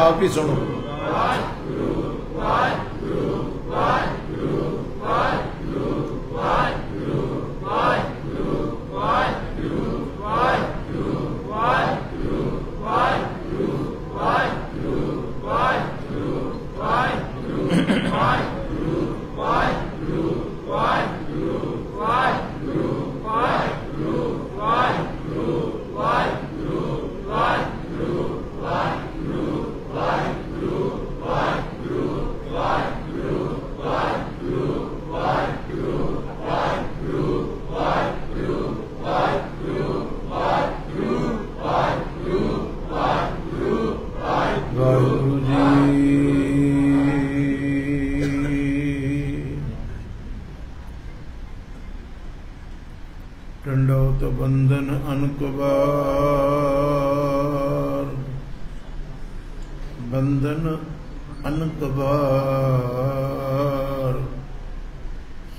ਆਪਣੇ ਕਹਿ ਨੂੰ ਆਪ ਹੀ ਸੁਣੋ ਵਾਹਿਗੁਰੂ ਜੀ ਟੰਡੋਤ ਬੰਧਨ ਅਨਕਵਾਰ ਬੰਧਨ ਅਨਕਵਾਰ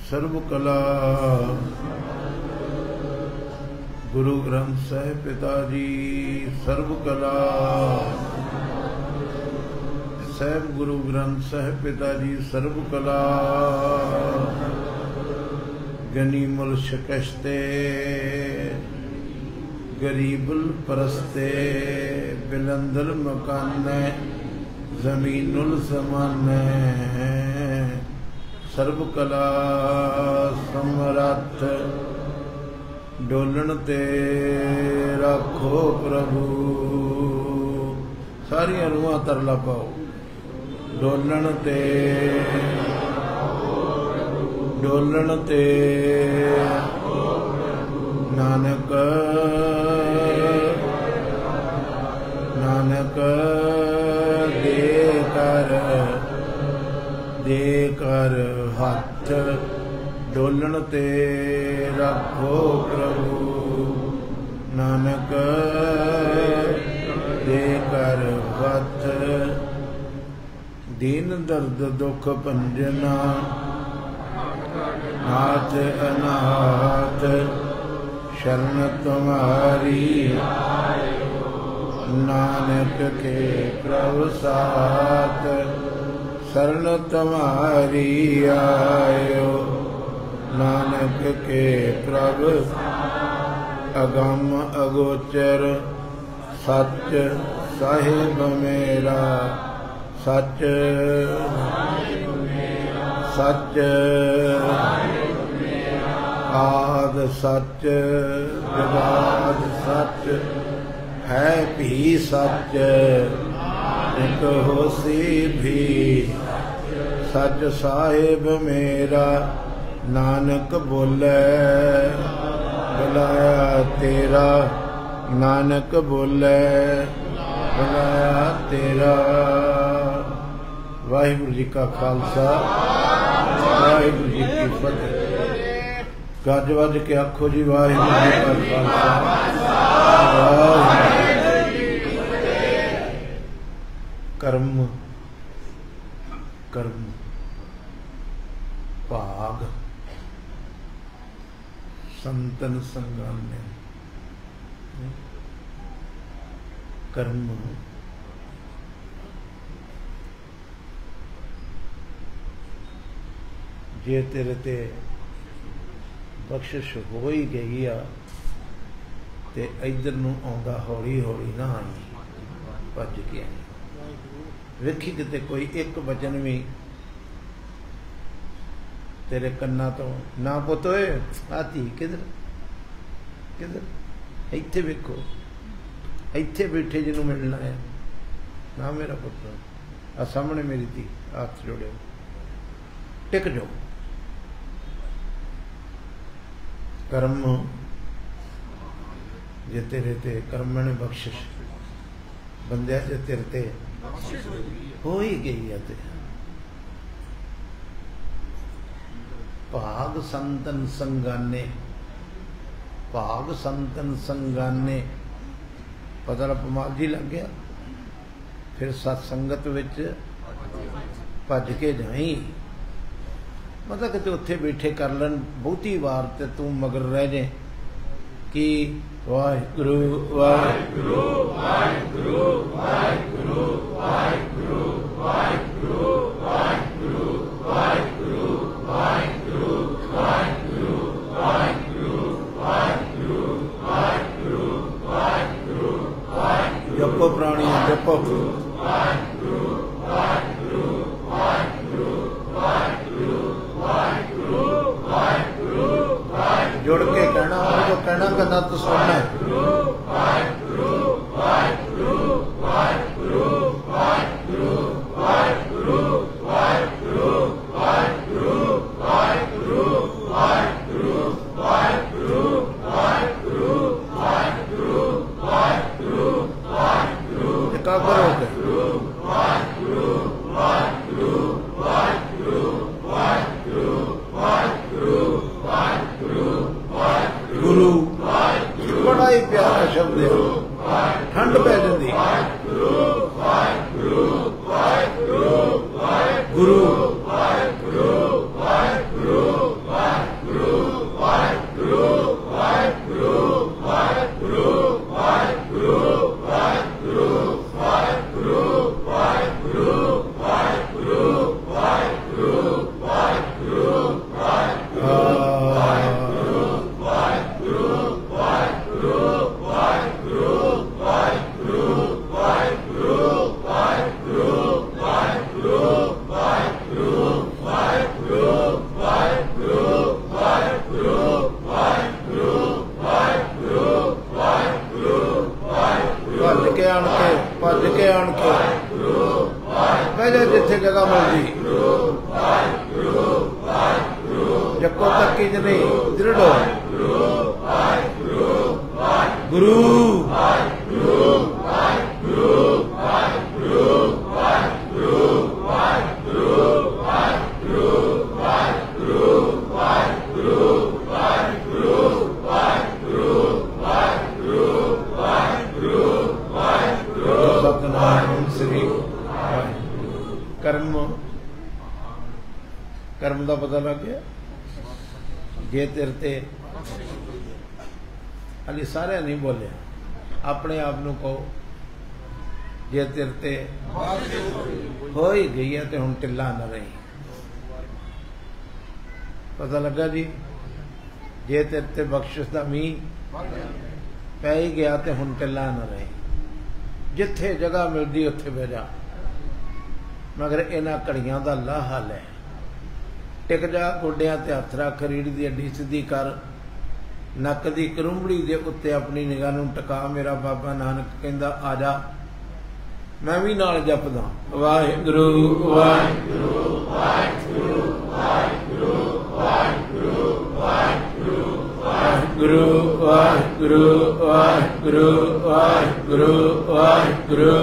ਸਰਬ ਕਲਾ ਗੁਰੂ ਗ੍ਰੰਥ ਸਾਹਿਬ ਪਿਤਾ ਜੀ ਸਰਬ ਕਲਾ ਸਾਹਿਬ ਗੁਰੂ ਗ੍ਰੰਥ ਸਾਹਿਬ ਪਿਤਾ ਜੀ ਸਰਬ ਕਲਾ ਗਨੀ ਮੁਲ ਸ਼ਕਸ਼ਤੇ ਗਰੀਬੁਲ ਪਰਸਤੇ ਬਿਲੰਦਰ ਮਕਾਨੇ ਜ਼ਮੀਨੁਲ ਸਮਾਨੇ ਸਰਬ ਕਲਾ ਸਮਰੱਥ। ਡੋਲਣ ਤੇ ਰੱਖੋ ਪ੍ਰਭੂ। ਸਾਰੀਆਂ ਰੂਹਾਂ ਤਰਲਾ ਪਾਓ ਡੋਲਣ ਤੇ ਡੋਲਣ ਤੇ ਨਾਨਕ। ਨਾਨਕ ਦੇ ਕਰ ਦੇ ਕਰ। ਹੱਥ ਡੋਲਣ ਤੇ ਰੱਖੋ ਪ੍ਰਭੂ। ਨਾਨਕ, ਦੇ ਕਰ ਹੱਥ ਦੀਨ ਦਰਦ ਦੁਖ ਭੰਜਨਾ, ਨਾਥ ਅਨਾਥ। ਸ਼ਰਨ ਤੁਮਾਰੀ, ਨਾਨਕ ਕੇ ਪ੍ਰਭ ਸਾਥ। ਸ਼ਰਨ ਤੁਮਾਰੀ ਆਇਓ। ਨਾਨਕ ਕੇ ਪ੍ਰਭ, ਅਗੰਮ ਅਗੋਚਰ, ਸੱਚ ਸਾਹਿਬ ਮੇਰਾ, ਸੱਚ ਸੱਚ ਆਦ ਸੱਚ, ਜਗਾਦ ਸੱਚ, ਹੈ ਭੀ ਸੱਚ। ਇਕ ਹੋਸੀ ਵੀ ਸੱਚ ਸਾਹਿਬ ਮੇਰਾ ਨਾਨਕ ਬੋਲੇ। ਬੁਲਾਇਆ ਤੇਰਾ, ਨਾਨਕ ਬੋਲੇ। ਬੁਲਾਇਆ ਤੇਰਾ। ਵਾਹਿਗੁਰੂ ਜੀ ਕਾ ਖਾਲਸਾ, ਵਾਹਿਗੁਰੂ ਜੀ ਕੀ ਫਤਿਹ। ਗੱਜ ਵੱਜ ਕੇ ਆਖੋ ਜੀ, ਵਾਹਿਗੁਰੂ ਜੀ ਕਾ ਖਾਲਸਾ। ਵਾਹਿਗੁਰੂ ਕਰਮ ਕਰਮ, ਭਾਗ, ਸੰਤਨ ਸੰਗਾਂ ਨੇ ਕਰਮ। ਜੇ ਤੇਰੇ ਤੇ ਬਖਸ਼ਿਸ਼ ਹੋ ਹੀ ਗਈ ਆ, ਤੇ ਇਧਰ ਨੂੰ ਆਉਂਦਾ ਹੌਲੀ ਹੌਲੀ ਨਾ ਆਈ, ਭੱਜ ਕੇ ਆਈ। ਵੇਖੀ ਕਿਤੇ ਕੋਈ ਇੱਕ ਵਚਨ ਵੀ ਤੇਰੇ ਕੰਨਾਂ ਤੋਂ। ਨਾ ਪੁੱਤ ਓਏ ਆਤੀ ਕਿਧਰ? ਕਿਧਰ? ਇੱਥੇ ਵੇਖੋ। ਇੱਥੇ ਬੈਠੇ ਜਿਹਨੂੰ ਮਿਲਣਾ ਹੈ। ਨਾ ਮੇਰਾ ਪੁੱਤ। ਆ ਸਾਹਮਣੇ ਮੇਰੀ ਧੀ, ਹੱਥ ਜੋੜਿਓ। ਟਿਕ ਜਾਓ। ਕਰਮ ਜੇ ਤੇਰੇ ਤੇ ਕਰਮ ਨੇ ਬਖਸ਼ਿਸ਼, ਬੰਦਿਆ ਜੇ ਤੇਰੇ ਤੇ ਹੋ ਹੀ ਗਈ ਹੈ ਤੇ। ਭਾਗ ਸੰਤਨ ਸੰਗਾਨੇ, ਭਾਗ ਸੰਤਨ ਸੰਗਾਨੇ ਪਤਾ ਲੱਗ ਪਮਾਲ ਜੀ ਲੱਗ ਗਿਆ। ਫਿਰ ਸਤ ਸੰਗਤ ਵਿੱਚ ਭੱਜ ਕੇ ਜਾਈ। ਮਤਲਬ ਕਿ ਉੱਥੇ ਬੈਠੇ ਕਰ ਲੈਣ, ਬਹੁਤੀ ਵਾਰ ਤੇ ਤੂੰ ਮਗਰ ਰਹਿ ਜੇ। ਕਿ? ਵਾਹਿਗੁਰੂ ਵਾਹਿਗੁਰੂ ਵਾਹਿਗੁਰੂ ਵਾਹਿਗੁਰੂ। ਵਾਹਿਗੁਰੂ ਵਾਹਿਗੁਰੂ ਵਾਹਿਗੁਰੂ ਵਾਹਿਗੁਰੂ ਵਾਹਿਗੁਰੂ ਵਾਹਿਗੁਰੂ ਵਾਹਿਗੁਰੂ ਵਾਹਿਗੁਰੂ ਵਾਹਿਗੁਰੂ ਵਾਹਿਗੁਰੂ ਵਾਹਿਗੁਰੂ ਜਪੋ ਪ੍ਰਾਣੀ, ਜਪੋ। ਵਾਹਿਗੁਰੂ ਵਾਹਿਗੁਰੂ ਵਾਹਿਗੁਰੂ ਵਾਹਿਗੁਰੂ ਵਾਹਿਗੁਰੂ ਵਾਹਿਗੁਰੂ ਜੁੜ ਕੇ ਕਹਿਣਾ ਉਹ ਜੋ ਕਹਿਣਾ ਕਰਨਾ ਤੂੰ ਸੁਣਨਾ ਜੇ ਤੇਰੇ ਤੇ ਹੋ ਹੀ ਗਈ ਹੈ ਤੇ ਹੁਣ ਟਿੱਲਾ ਨਾ ਰਹੀ। ਪਤਾ ਲੱਗਾ ਜੀ, ਜੇ ਤੇਰੇ ਤੇ ਬਖਸ਼ਿਸ਼ ਦਾ ਮੀਂਹ ਪੈ ਹੀ ਗਿਆ ਤੇ ਹੁਣ ਟੱਲਾ ਨਾ ਰਹੇ। ਜਿੱਥੇ ਜਗ੍ਹਾ ਮਿਲਦੀ, ਉੱਥੇ ਬਹਿ ਜਾ। ਮਗਰ ਇਹਨਾਂ ਘੜੀਆਂ ਦਾ ਲਾਹਾ ਲੈ। ਟਿਕ ਜਾ ਗੋਡਿਆਂ ਤੇ ਹੱਥ ਰੱਖ ਰੀੜ ਦੀ ਅੱਡੀ ਸਿੱਧੀ ਕਰ। ਨੱਕ ਦੀ ਕਰੁੰਬੜੀ ਦੇ ਉੱਤੇ ਆਪਣੀ ਨਿਗਾਹ ਨੂੰ ਟਿਕਾ। ਮੇਰਾ ਬਾਬਾ ਨਾਨਕ ਕਹਿੰਦਾ, ਆ ਜਾ। ਮੈਂ ਵੀ ਨਾਲ ਜਪਦਾ ਵਾਹਿਗੁਰੂ ਵਾਹਿਗੁਰੂ ਵਾਹਿਗੁਰੂ ਵਾਹਿਗੁਰੂ ਵਾਹਿਗੁਰੂ ਵਾਹਿਗੁਰੂ ਵਾਹਿਗੁਰੂ ਗੁਰੂ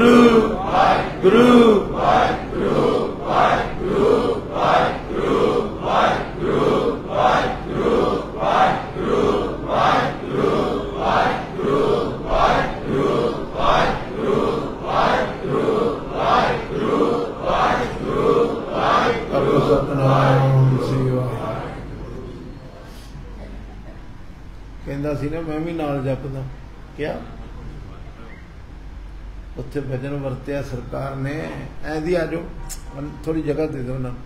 ਵਾਹਿਗੁਰੂ ਵਾਹਿਗੁਰੂ। ਉੱਥੇ ਭਜਨ ਵਰਤਿਆ, ਸਰਕਾਰ ਨੇ। ਐਂਦੀ ਆ ਜਾਓ। ਥੋੜੀ ਜਗ੍ਹਾ ਦੇ ਦਿਓ ਉਹਨਾਂ ਨੂੰ।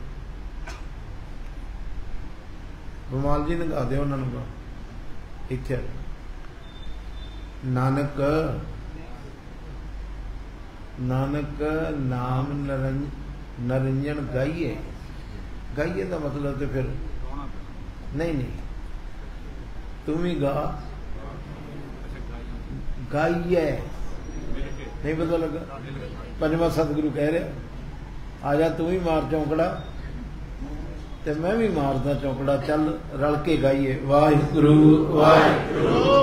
ਰੁਮਾਲ ਜੀ ਨਗਾ ਦਿਓ ਉਹਨਾਂ ਨੂੰ ਇੱਥੇ ਨਾਨਕ ਨਾਨਕ ਨਾਮ ਨਰਨ ਨਰਿੰਜਨ ਗਾਈਏ। ਗਾਈਏ ਦਾ ਮਤਲਬ ਤੇ ਫਿਰ ਨਹੀਂ ਨਹੀਂ। ਤੂੰ ਵੀ ਗਾ। ਗਾਈਏ। ਨਹੀਂ ਪਤਾ ਲੱਗਾ ਪੰਜਵਾਂ ਸਤਿਗੁਰੂ ਕਹਿ ਰਿਹਾ ਆ ਜਾ ਤੂੰ ਵੀ ਮਾਰ ਚੌਂਕੜਾ ਤੇ ਮੈਂ ਵੀ ਮਾਰਦਾ ਚੌਂਕੜਾ ਚੱਲ ਰਲ ਕੇ ਗਾਈਏ ਵਾਹਿਗੁਰੂ ਵਾਹਿਗੁਰੂ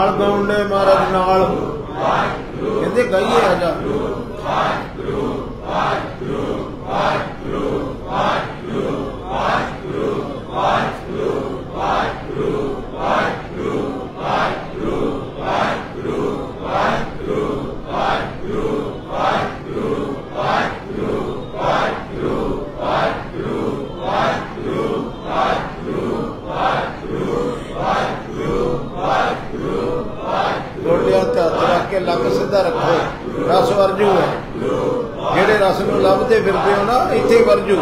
ਨਾਲ ਗਾਉਂਦੇ ਮਹਾਰਾਜ ਨਾਲ। ਕਹਿੰਦੇ ਗਾਈਏ ਆ ਜਾ ਗੋਡਿਆਂ ਤੇ ਹੱਥ ਰੱਖ ਕੇ ਲੱਕ ਸਿੱਧਾ ਰੱਖੋ ਰਸ ਵਰਜੂ ਹੈ ਜਿਹੜੇ ਰਸ ਨੂੰ ਲੱਭਦੇ ਫਿਰਦੇ ਹੋ ਨਾ ਇੱਥੇ ਵਰਜੂ।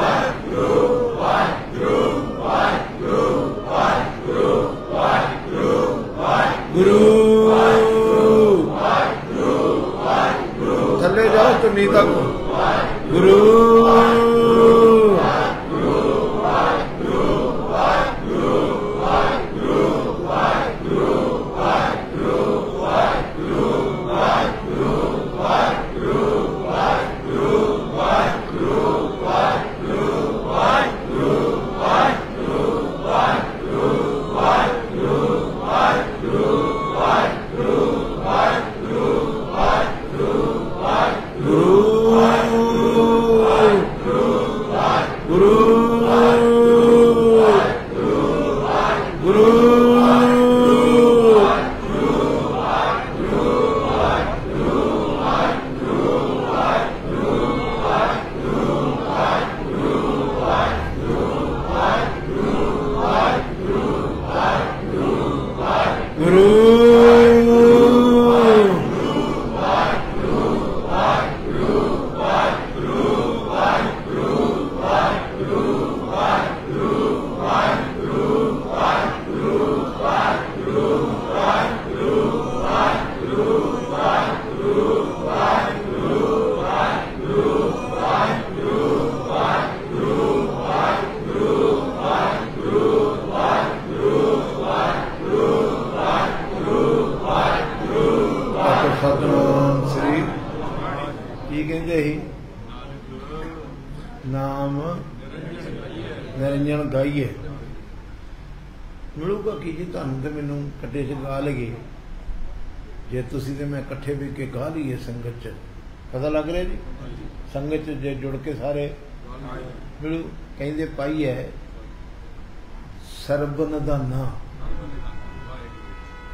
ਨਾਮ ਨਿਰੰਜਨ ਗਾਈਏ। ਮਿਲੂਗਾ ਕੀ ਜੀ ਤੁਹਾਨੂੰ ਤੇ ਮੈਨੂੰ ਕੱਟੇ ਚ ਗਾ ਲਗੇ ਜੇ ਤੁਸੀਂ ਤੇ ਮੈਂ ਇਕੱਠੇ ਵੀ ਕੇ ਗਾ ਲਈਏ ਸੰਗਤ ਚ। ਪਤਾ ਲੱਗ ਰਿਹਾ ਜੀ? ਸੰਗਤ ਚ ਜੇ ਜੁੜ ਕੇ ਸਾਰੇ ਮਿਲੂ, ਕਹਿੰਦੇ ਪਾਈ ਹੈ, ਸਰਬਨ ਦਾ ਨਾਂ।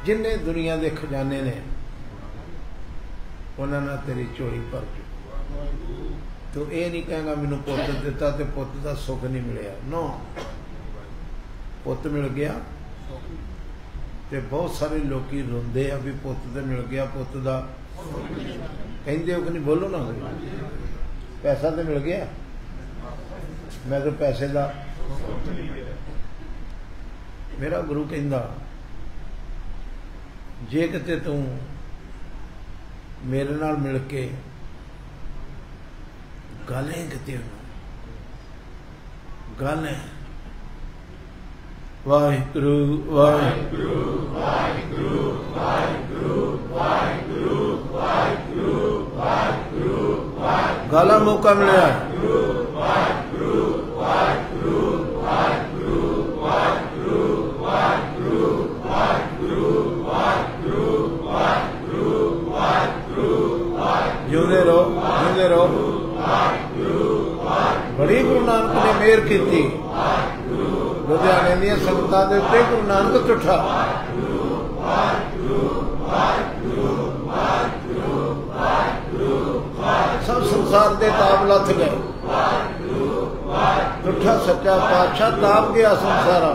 ਜਿੰਨੇ ਦੁਨੀਆ ਦੇ ਖਜ਼ਾਨੇ ਨੇ, ਉਹਨਾਂ ਨਾਲ ਤੇਰੀ ਝੋਲੀ ਭਰ ਜੂ ਤੂੰ ਇਹ ਨਹੀਂ ਕਹਾਂਗਾ ਮੈਨੂੰ ਪੁੱਤ ਦਿੱਤਾ ਤੇ ਪੁੱਤ ਦਾ ਸੁੱਖ ਨਹੀਂ ਮਿਲਿਆ। ਨੋ ਪੁੱਤ ਮਿਲ ਗਿਆ। ਤੇ ਬਹੁਤ ਸਾਰੇ ਲੋਕੀ ਰੋਂਦੇ ਆ ਵੀ ਪੁੱਤ ਤੇ ਮਿਲ ਗਿਆ, ਪੁੱਤ ਦਾ ਕਹਿੰਦੇ ਉਹ ਕਿ ਨਹੀਂ ਬੋਲੋ ਨਾ। ਪੈਸਾ ਤੇ ਮਿਲ ਗਿਆ। ਮੈਂ ਤਾਂ ਪੈਸੇ ਦਾ ਮੇਰਾ ਗੁਰੂ ਕਹਿੰਦਾ, ਜੇ ਕਿਤੇ ਤੂੰ ਮੇਰੇ ਨਾਲ ਮਿਲ ਕੇ ਗਾਲੇ ਕਿਤੇ ਗਾਲੇ ਵਾਹਿਗੁਰੂ ਵਾਹਿਗੁਰੂ ਵਾਹਿਗੁਰੂ ਵਾਹਿਗੁਰੂ ਵਾਹਿਗੁਰੂ ਵਾਹਿਗੁਰੂ ਵਾਹਿਗੁਰੂ ਗਾਲਾ ਮੌਕਾ ਮਿਲਿਆ ਜਿਉਂਦੇ ਰਹੋ ਜਿਉਂਦੇ ਰਹੋ ਬੜੀ ਗੁਰੂ ਨਾਨਕ ਨੇ ਮਿਹਰ ਕੀਤੀ। ਲੁਧਿਆਣੇ ਦੀਆਂ ਸੰਗਤਾਂ ਦੇ ਉੱਤੇ ਗੁਰੂ ਨਾਨਕ ਝੁੱਠਾ ਸਭ ਸੰਸਾਰ ਦੇ ਤਾਪ ਲੱਥ ਗਏ। ਝੁੱਠਾ ਸੱਚਾ ਪਾਤਸ਼ਾਹ ਤਾਪ ਗਿਆ ਸੰਸਾਰਾ।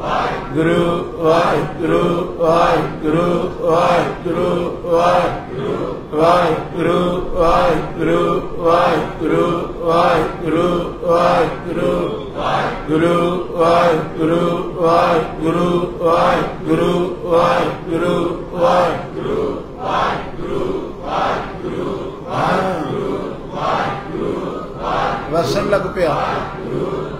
ਗੁਰੂ ਵਾਹਿਗੁਰੂ ਵਾਹਿਗੁਰੂ ਵਾਹਿਗੁਰੂ ਵਾਹਿਗੁਰੂ ਵਾਹਿਗੁਰੂ ਵਾਹਿਗੁਰੂ ਵਾਹਿਗੁਰੂ ਵਾਹਿਗੁਰੂ ਵਾਹਿਗੁਰੂ ਗੁਰੂ ਵਾਹਿਗੁਰੂ ਵਾਹਿਗੁਰੂ ਵਾਹਿਗੁਰੂ ਵਾਹਿਗੁਰੂ ਵਾਹਿਗੁਰੂ ਵਾਹਿਗੁਰੂ ਵਸਣ ਲੱਗ ਪਿਆ ਵਾਹਿਗੁਰੂ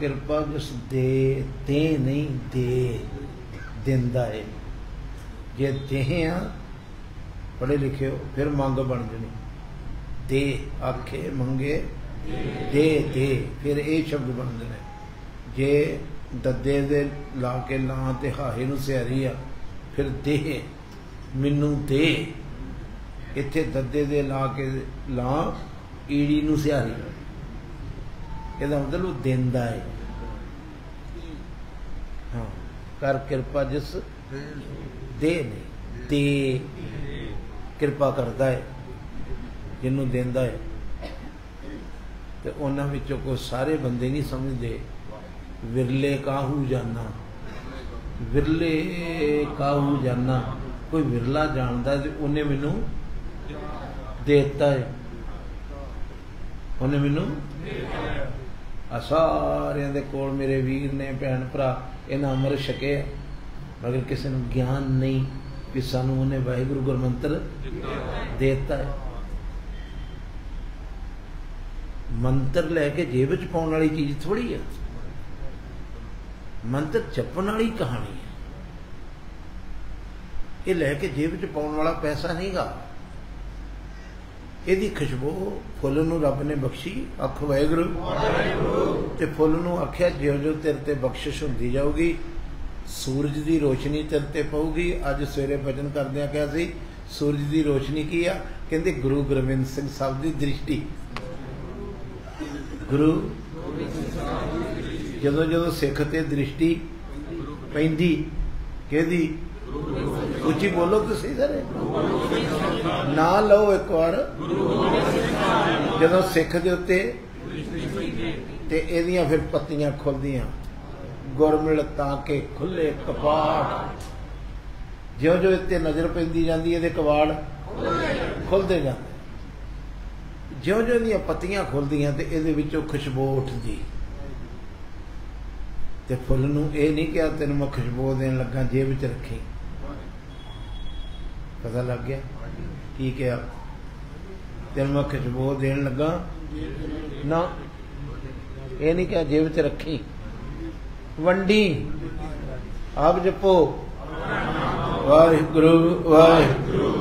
ਕਿਰਪਾ ਜਿਸ ਦੇ ਤੇ ਨਹੀਂ ਦੇ ਦਿੰਦਾ ਏ। ਜੇ ਦੇਹ ਆ ਪੜੇ ਲਿਖਿਓ ਫਿਰ ਮੰਗ ਬਣ ਜਣੀ। ਦੇ ਆਖੇ ਮੰਗੇ, ਦੇ ਦੇ, ਫਿਰ ਇਹ ਸ਼ਬਦ ਬਣਦੇ ਨੇ ਜੇ ਦੱਦੇ ਦੇ ਲਾ ਕੇ ਲਾਂ ਤੇ ਹਾਹੇ ਨੂੰ ਸਿਆਰੀ ਆ, ਫਿਰ ਦੇ ਮੈਨੂੰ ਦੇ। ਇੱਥੇ ਦੱਦੇ ਦੇ ਲਾ ਕੇ ਲਾਂ, ਈੜੀ ਨੂੰ ਸਿਆਰੀ ਇਹਦਾ ਮਤਲਬ ਦਿੰਦਾ ਹੈ ਹਾਂ, ਕਰ ਕਿਰਪਾ ਜਿਸ ਦੇ ਨੇ ਤੇ ਕਿਰਪਾ ਕਰਦਾ ਹੈ ਜਿਹਨੂੰ ਦਿੰਦਾ ਹੈ ਤੇ ਉਹਨਾਂ ਵਿੱਚੋਂ ਕੋਈ ਸਾਰੇ ਬੰਦੇ ਨਹੀਂ ਸਮਝਦੇ, ਵਿਰਲੇ ਕਾਹੂ ਜਾਨਾ, ਵਿਰਲੇ ਕਾਹੂ ਜਾਨਾ। ਕੋਈ ਵਿਰਲਾ ਜਾਣਦਾ ਤੇ ਉਹਨੇ ਮੈਨੂੰ ਦੇ ਦਿੱਤਾ ਹੈ ਉਹਨੇ ਮੈਨੂੰ ਆ ਸਾਰਿਆਂ ਦੇ ਕੋਲ ਮੇਰੇ ਵੀਰ ਨੇ, ਭੈਣ ਭਰਾ, ਇਹਨਾਂ ਅਮਰ ਛਕੇ ਮਗਰ ਕਿਸੇ ਨੂੰ ਗਿਆਨ ਨਹੀਂ ਕਿ ਸਾਨੂੰ ਉਹਨੇ ਵਾਹਿਗੁਰੂ ਗੁਰਮੰਤਰ ਦਿੱਤਾ ਹੈ। ਮੰਤਰ ਲੈ ਕੇ ਜੇਬ ਵਿੱਚ ਪਾਉਣ ਵਾਲੀ ਚੀਜ਼ ਥੋੜੀ ਆ। ਮੰਤਰ ਜਪਣ ਵਾਲੀ ਕਹਾਣੀ ਹੈ ਇਹ ਲੈ ਕੇ ਜੇਬ 'ਚ ਪਾਉਣ ਵਾਲਾ ਪੈਸਾ ਨਹੀਂਗਾ। ਇਹਦੀ ਖੁਸ਼ਬੂ ਫੁੱਲ ਨੂੰ ਰੱਬ ਨੇ ਬਖਸ਼ੀ। ਅੱਖ ਵਾਹਿਗੁਰੂ। ਤੇ ਫੁੱਲ ਨੂੰ ਆਖਿਆ ਜਿਉਂ ਜਿਉਂ ਤੇਰੇ ਤੇ ਬਖਸ਼ਿਸ਼ ਹੁੰਦੀ ਜਾਊਗੀ, ਸੂਰਜ ਦੀ ਰੋਸ਼ਨੀ ਤੇਰੇ ਤੇ ਪਊਗੀ। ਅੱਜ ਸਵੇਰੇ ਭਜਨ ਕਰਦਿਆਂ ਕਿਹਾ ਸੀ, ਸੂਰਜ ਦੀ ਰੋਸ਼ਨੀ ਕੀ ਆ? ਕਹਿੰਦੇ, ਗੁਰੂ ਗੋਬਿੰਦ ਸਿੰਘ ਸਾਹਿਬ ਦੀ ਦ੍ਰਿਸ਼ਟੀ। ਗੁਰੂ ਜਦੋਂ ਜਦੋਂ ਸਿੱਖ ਤੇ ਦ੍ਰਿਸ਼ਟੀ ਪੈਂਦੀ, ਕਿਹਦੀ? ਉੱਚੀ ਬੋਲੋ ਤੁਸੀਂ ਸਾਰੇ? ਨਾ ਲਓ ਇੱਕ ਵਾਰ। ਜਦੋਂ ਸਿੱਖ ਦੇ ਉੱਤੇ ਤੇ ਇਹਦੀਆਂ ਫਿਰ ਪੱਤੀਆਂ ਖੁੱਲਦੀਆਂ, ਗੁਰਮਿਲ ਤਾਂ ਕਿ ਖੁੱਲੇ ਕਪਾਟ। ਜਿਉਂ ਜਿਉਂ ਇੱਥੇ ਨਜ਼ਰ ਪੈਂਦੀ ਜਾਂਦੀ, ਇਹਦੇ ਕਵਾੜ ਖੁੱਲਦੇ ਜਾਂਦੇ। ਜਿਉਂ ਜਿਉਂ ਇਹਦੀਆਂ ਪੱਤੀਆਂ ਖੁੱਲਦੀਆਂ ਤੇ ਇਹਦੇ ਵਿੱਚੋਂ ਖੁਸ਼ਬੂ ਉੱਠਦੀ। ਤੇ ਫੁੱਲ ਨੂੰ ਇਹ ਨਹੀਂ ਕਿਹਾ, ਤੈਨੂੰ ਮੈਂ ਖੁਸ਼ਬੂ ਦੇਣ ਲੱਗਾ, ਜੇਬ ਵਿੱਚ ਰੱਖੀ। ਪਤਾ ਲੱਗ ਗਿਆ? ਕੀ ਕਿਹਾ ਤੈਨੂੰ ਮੈਂ ਖੁਸ਼ਬੂ ਦੇਣ ਲੱਗਾ। ਨਾ। ਇਹ ਨਹੀਂ ਕਿਹਾ ਜੇਬ ਚ ਰੱਖੀ। ਵੰਡੀ। ਆਪ ਜਪੋ। ਵਾਹਿਗੁਰੂ ਵਾਹਿਗੁਰੂ।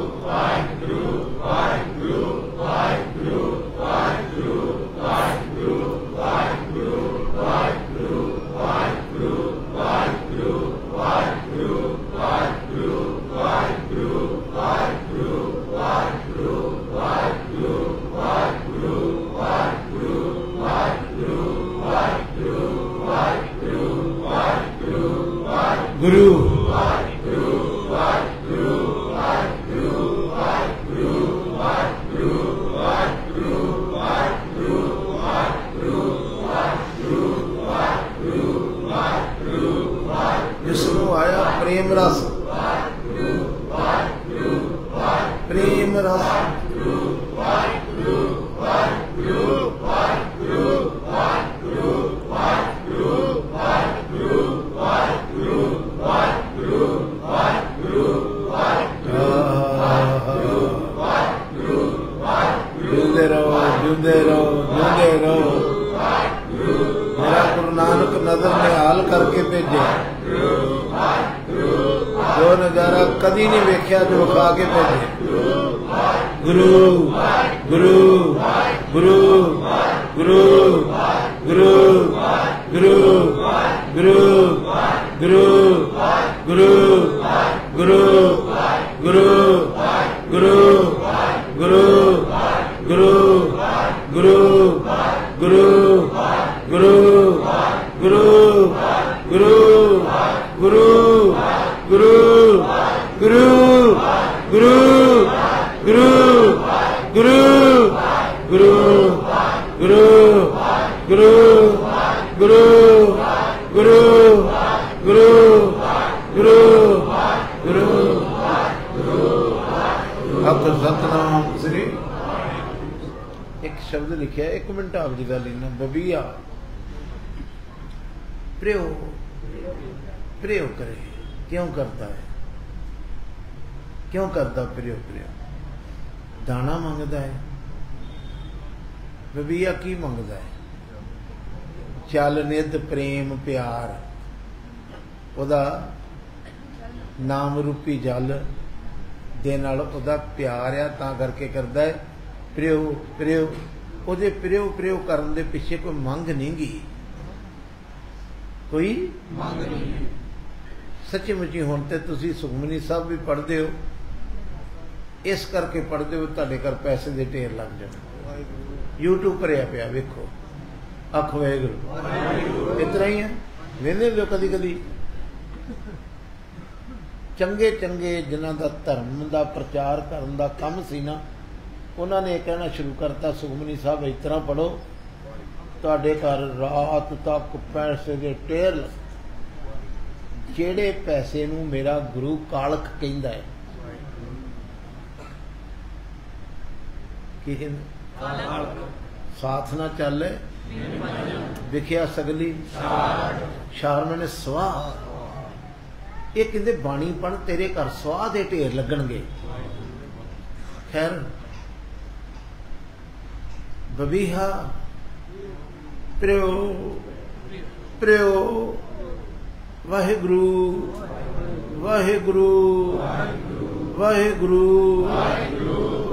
ਕਦੀ ਨਹੀਂ ਵੇਖਿਆ ਜੋ ਖਾ ਕੇ ਭੇਜਿਆ ਗੁਰੂ ਗੁਰੂ ਗੁਰੂ ਗੁਰੂ ਗੁਰੂ ਗੁਰੂ ਗੁਰੂ ਗੁਰੂ ਗੁਰੂ ਗੁਰੂ ਗੁਰੂ ਗੁਰੂ ਗੁਰੂ ਗੁਰੂ ਗੁਰੂ ਗੁਰੂ ਅਬ ਸਤਨਾਮ ਸ੍ਰੀ ਇੱਕ ਸ਼ਬਦ ਲਿਖਿਆ ਇੱਕ ਮਿੰਟ ਆਪ ਜੀ ਦਾ ਲੈਣਾ ਬਬੀਆ ਪ੍ਰੇਉ ਪ੍ਰੇਉ ਕਰੇ ਕਿਉਂ ਕਰਦਾ ਹੈ ਕਿਉਂ ਕਰਦਾ ਪ੍ਰੇਉ ਪ੍ਰੇਉ ਦਾਣਾ ਮੰਗਦਾ ਹੈ। ਬਬੀਆ ਕੀ ਮੰਗਦਾ ਹੈ? ਚੱਲ ਨਿਤ ਪ੍ਰੇਮ ਪਿਆਰ। ਉਹਦਾ ਨਾਮ ਰੂਪੀ ਜਲ ਦੇ ਨਾਲ ਉਹਦਾ ਪਿਆਰ ਆ ਤਾਂ ਕਰਕੇ ਕਰਦਾ ਹੈ। ਪ੍ਰੇਉ ਪ੍ਰੇਉ ਉਹਦੇ ਪ੍ਰੇਉ ਪ੍ਰੇਉ ਕਰਨ ਦੇ ਪਿੱਛੇ ਕੋਈ ਮੰਗ ਨਹੀਂ ਗਈ ਕੋਈ ਮੰਗ ਨਹੀਂ ਸੱਚੀ ਮੁੱਚੀ ਹੁਣ ਤੇ ਤੁਸੀਂ ਸੁਖਮਨੀ ਸਾਹਿਬ ਵੀ ਪੜ੍ਹਦੇ ਹੋ। ਇਸ ਕਰਕੇ ਪੜ੍ਹਦੇ ਹੋ ਤੁਹਾਡੇ ਘਰ ਪੈਸੇ ਦੇ ਢੇਰ ਲੱਗ ਜਾਣ। YouTube ਭਰਿਆ ਪਿਆ ਵੇਖੋ। ਅੱਖ ਵੇਗਰੂ ਇਤਨਾ ਹੀ ਹੈ ਵੇਲੇ ਲੋ ਕਦੀ ਕਦੀ। ਚੰਗੇ ਚੰਗੇ ਜਿਨ੍ਹਾਂ ਦਾ ਧਰਮ ਦਾ ਪ੍ਰਚਾਰ ਕਰਨ ਦਾ ਕੰਮ ਸੀ ਨਾ ਉਹਨਾਂ ਨੇ ਕਹਿਣਾ ਸ਼ੁਰੂ ਕਰਤਾ ਸੁਖਮਨੀ ਸਾਹਿਬ ਇਸ ਤਰ੍ਹਾਂ ਪੜੋ ਤੁਹਾਡੇ ਘਰ ਰਾਤ ਤੱਕ ਪੈਸੇ ਦੇ ਢੇਰ ਜਿਹੜੇ ਪੈਸੇ ਨੂੰ ਮੇਰਾ ਗੁਰੂ ਕਾਲਕ ਕਹਿੰਦਾ ਹੈ ਕੀ ਕਹਿੰਦਾ ਸਾਥ ਨਾ ਚੱਲੇ। ਵਿਖਿਆ ਸਗਲੀ। ਸ਼ਾਰ ਨੇ ਸਵਾਹ। ਇਹ ਕਹਿੰਦੇ ਬਾਣੀ ਪੜ ਤੇਰੇ ਘਰ ਸਵਾਹ ਦੇ ਢੇਰ ਲੱਗਣਗੇ। ਖੈਰ ਬਬੀਹਾ ਪ੍ਰੇਉ ਪ੍ਰੇਉ ਵਾਹਿਗੁਰੂ ਵਾਹਿਗੁਰੂ ਵਾਹਿਗੁਰੂ ਵਾਹਿਗੁਰੂ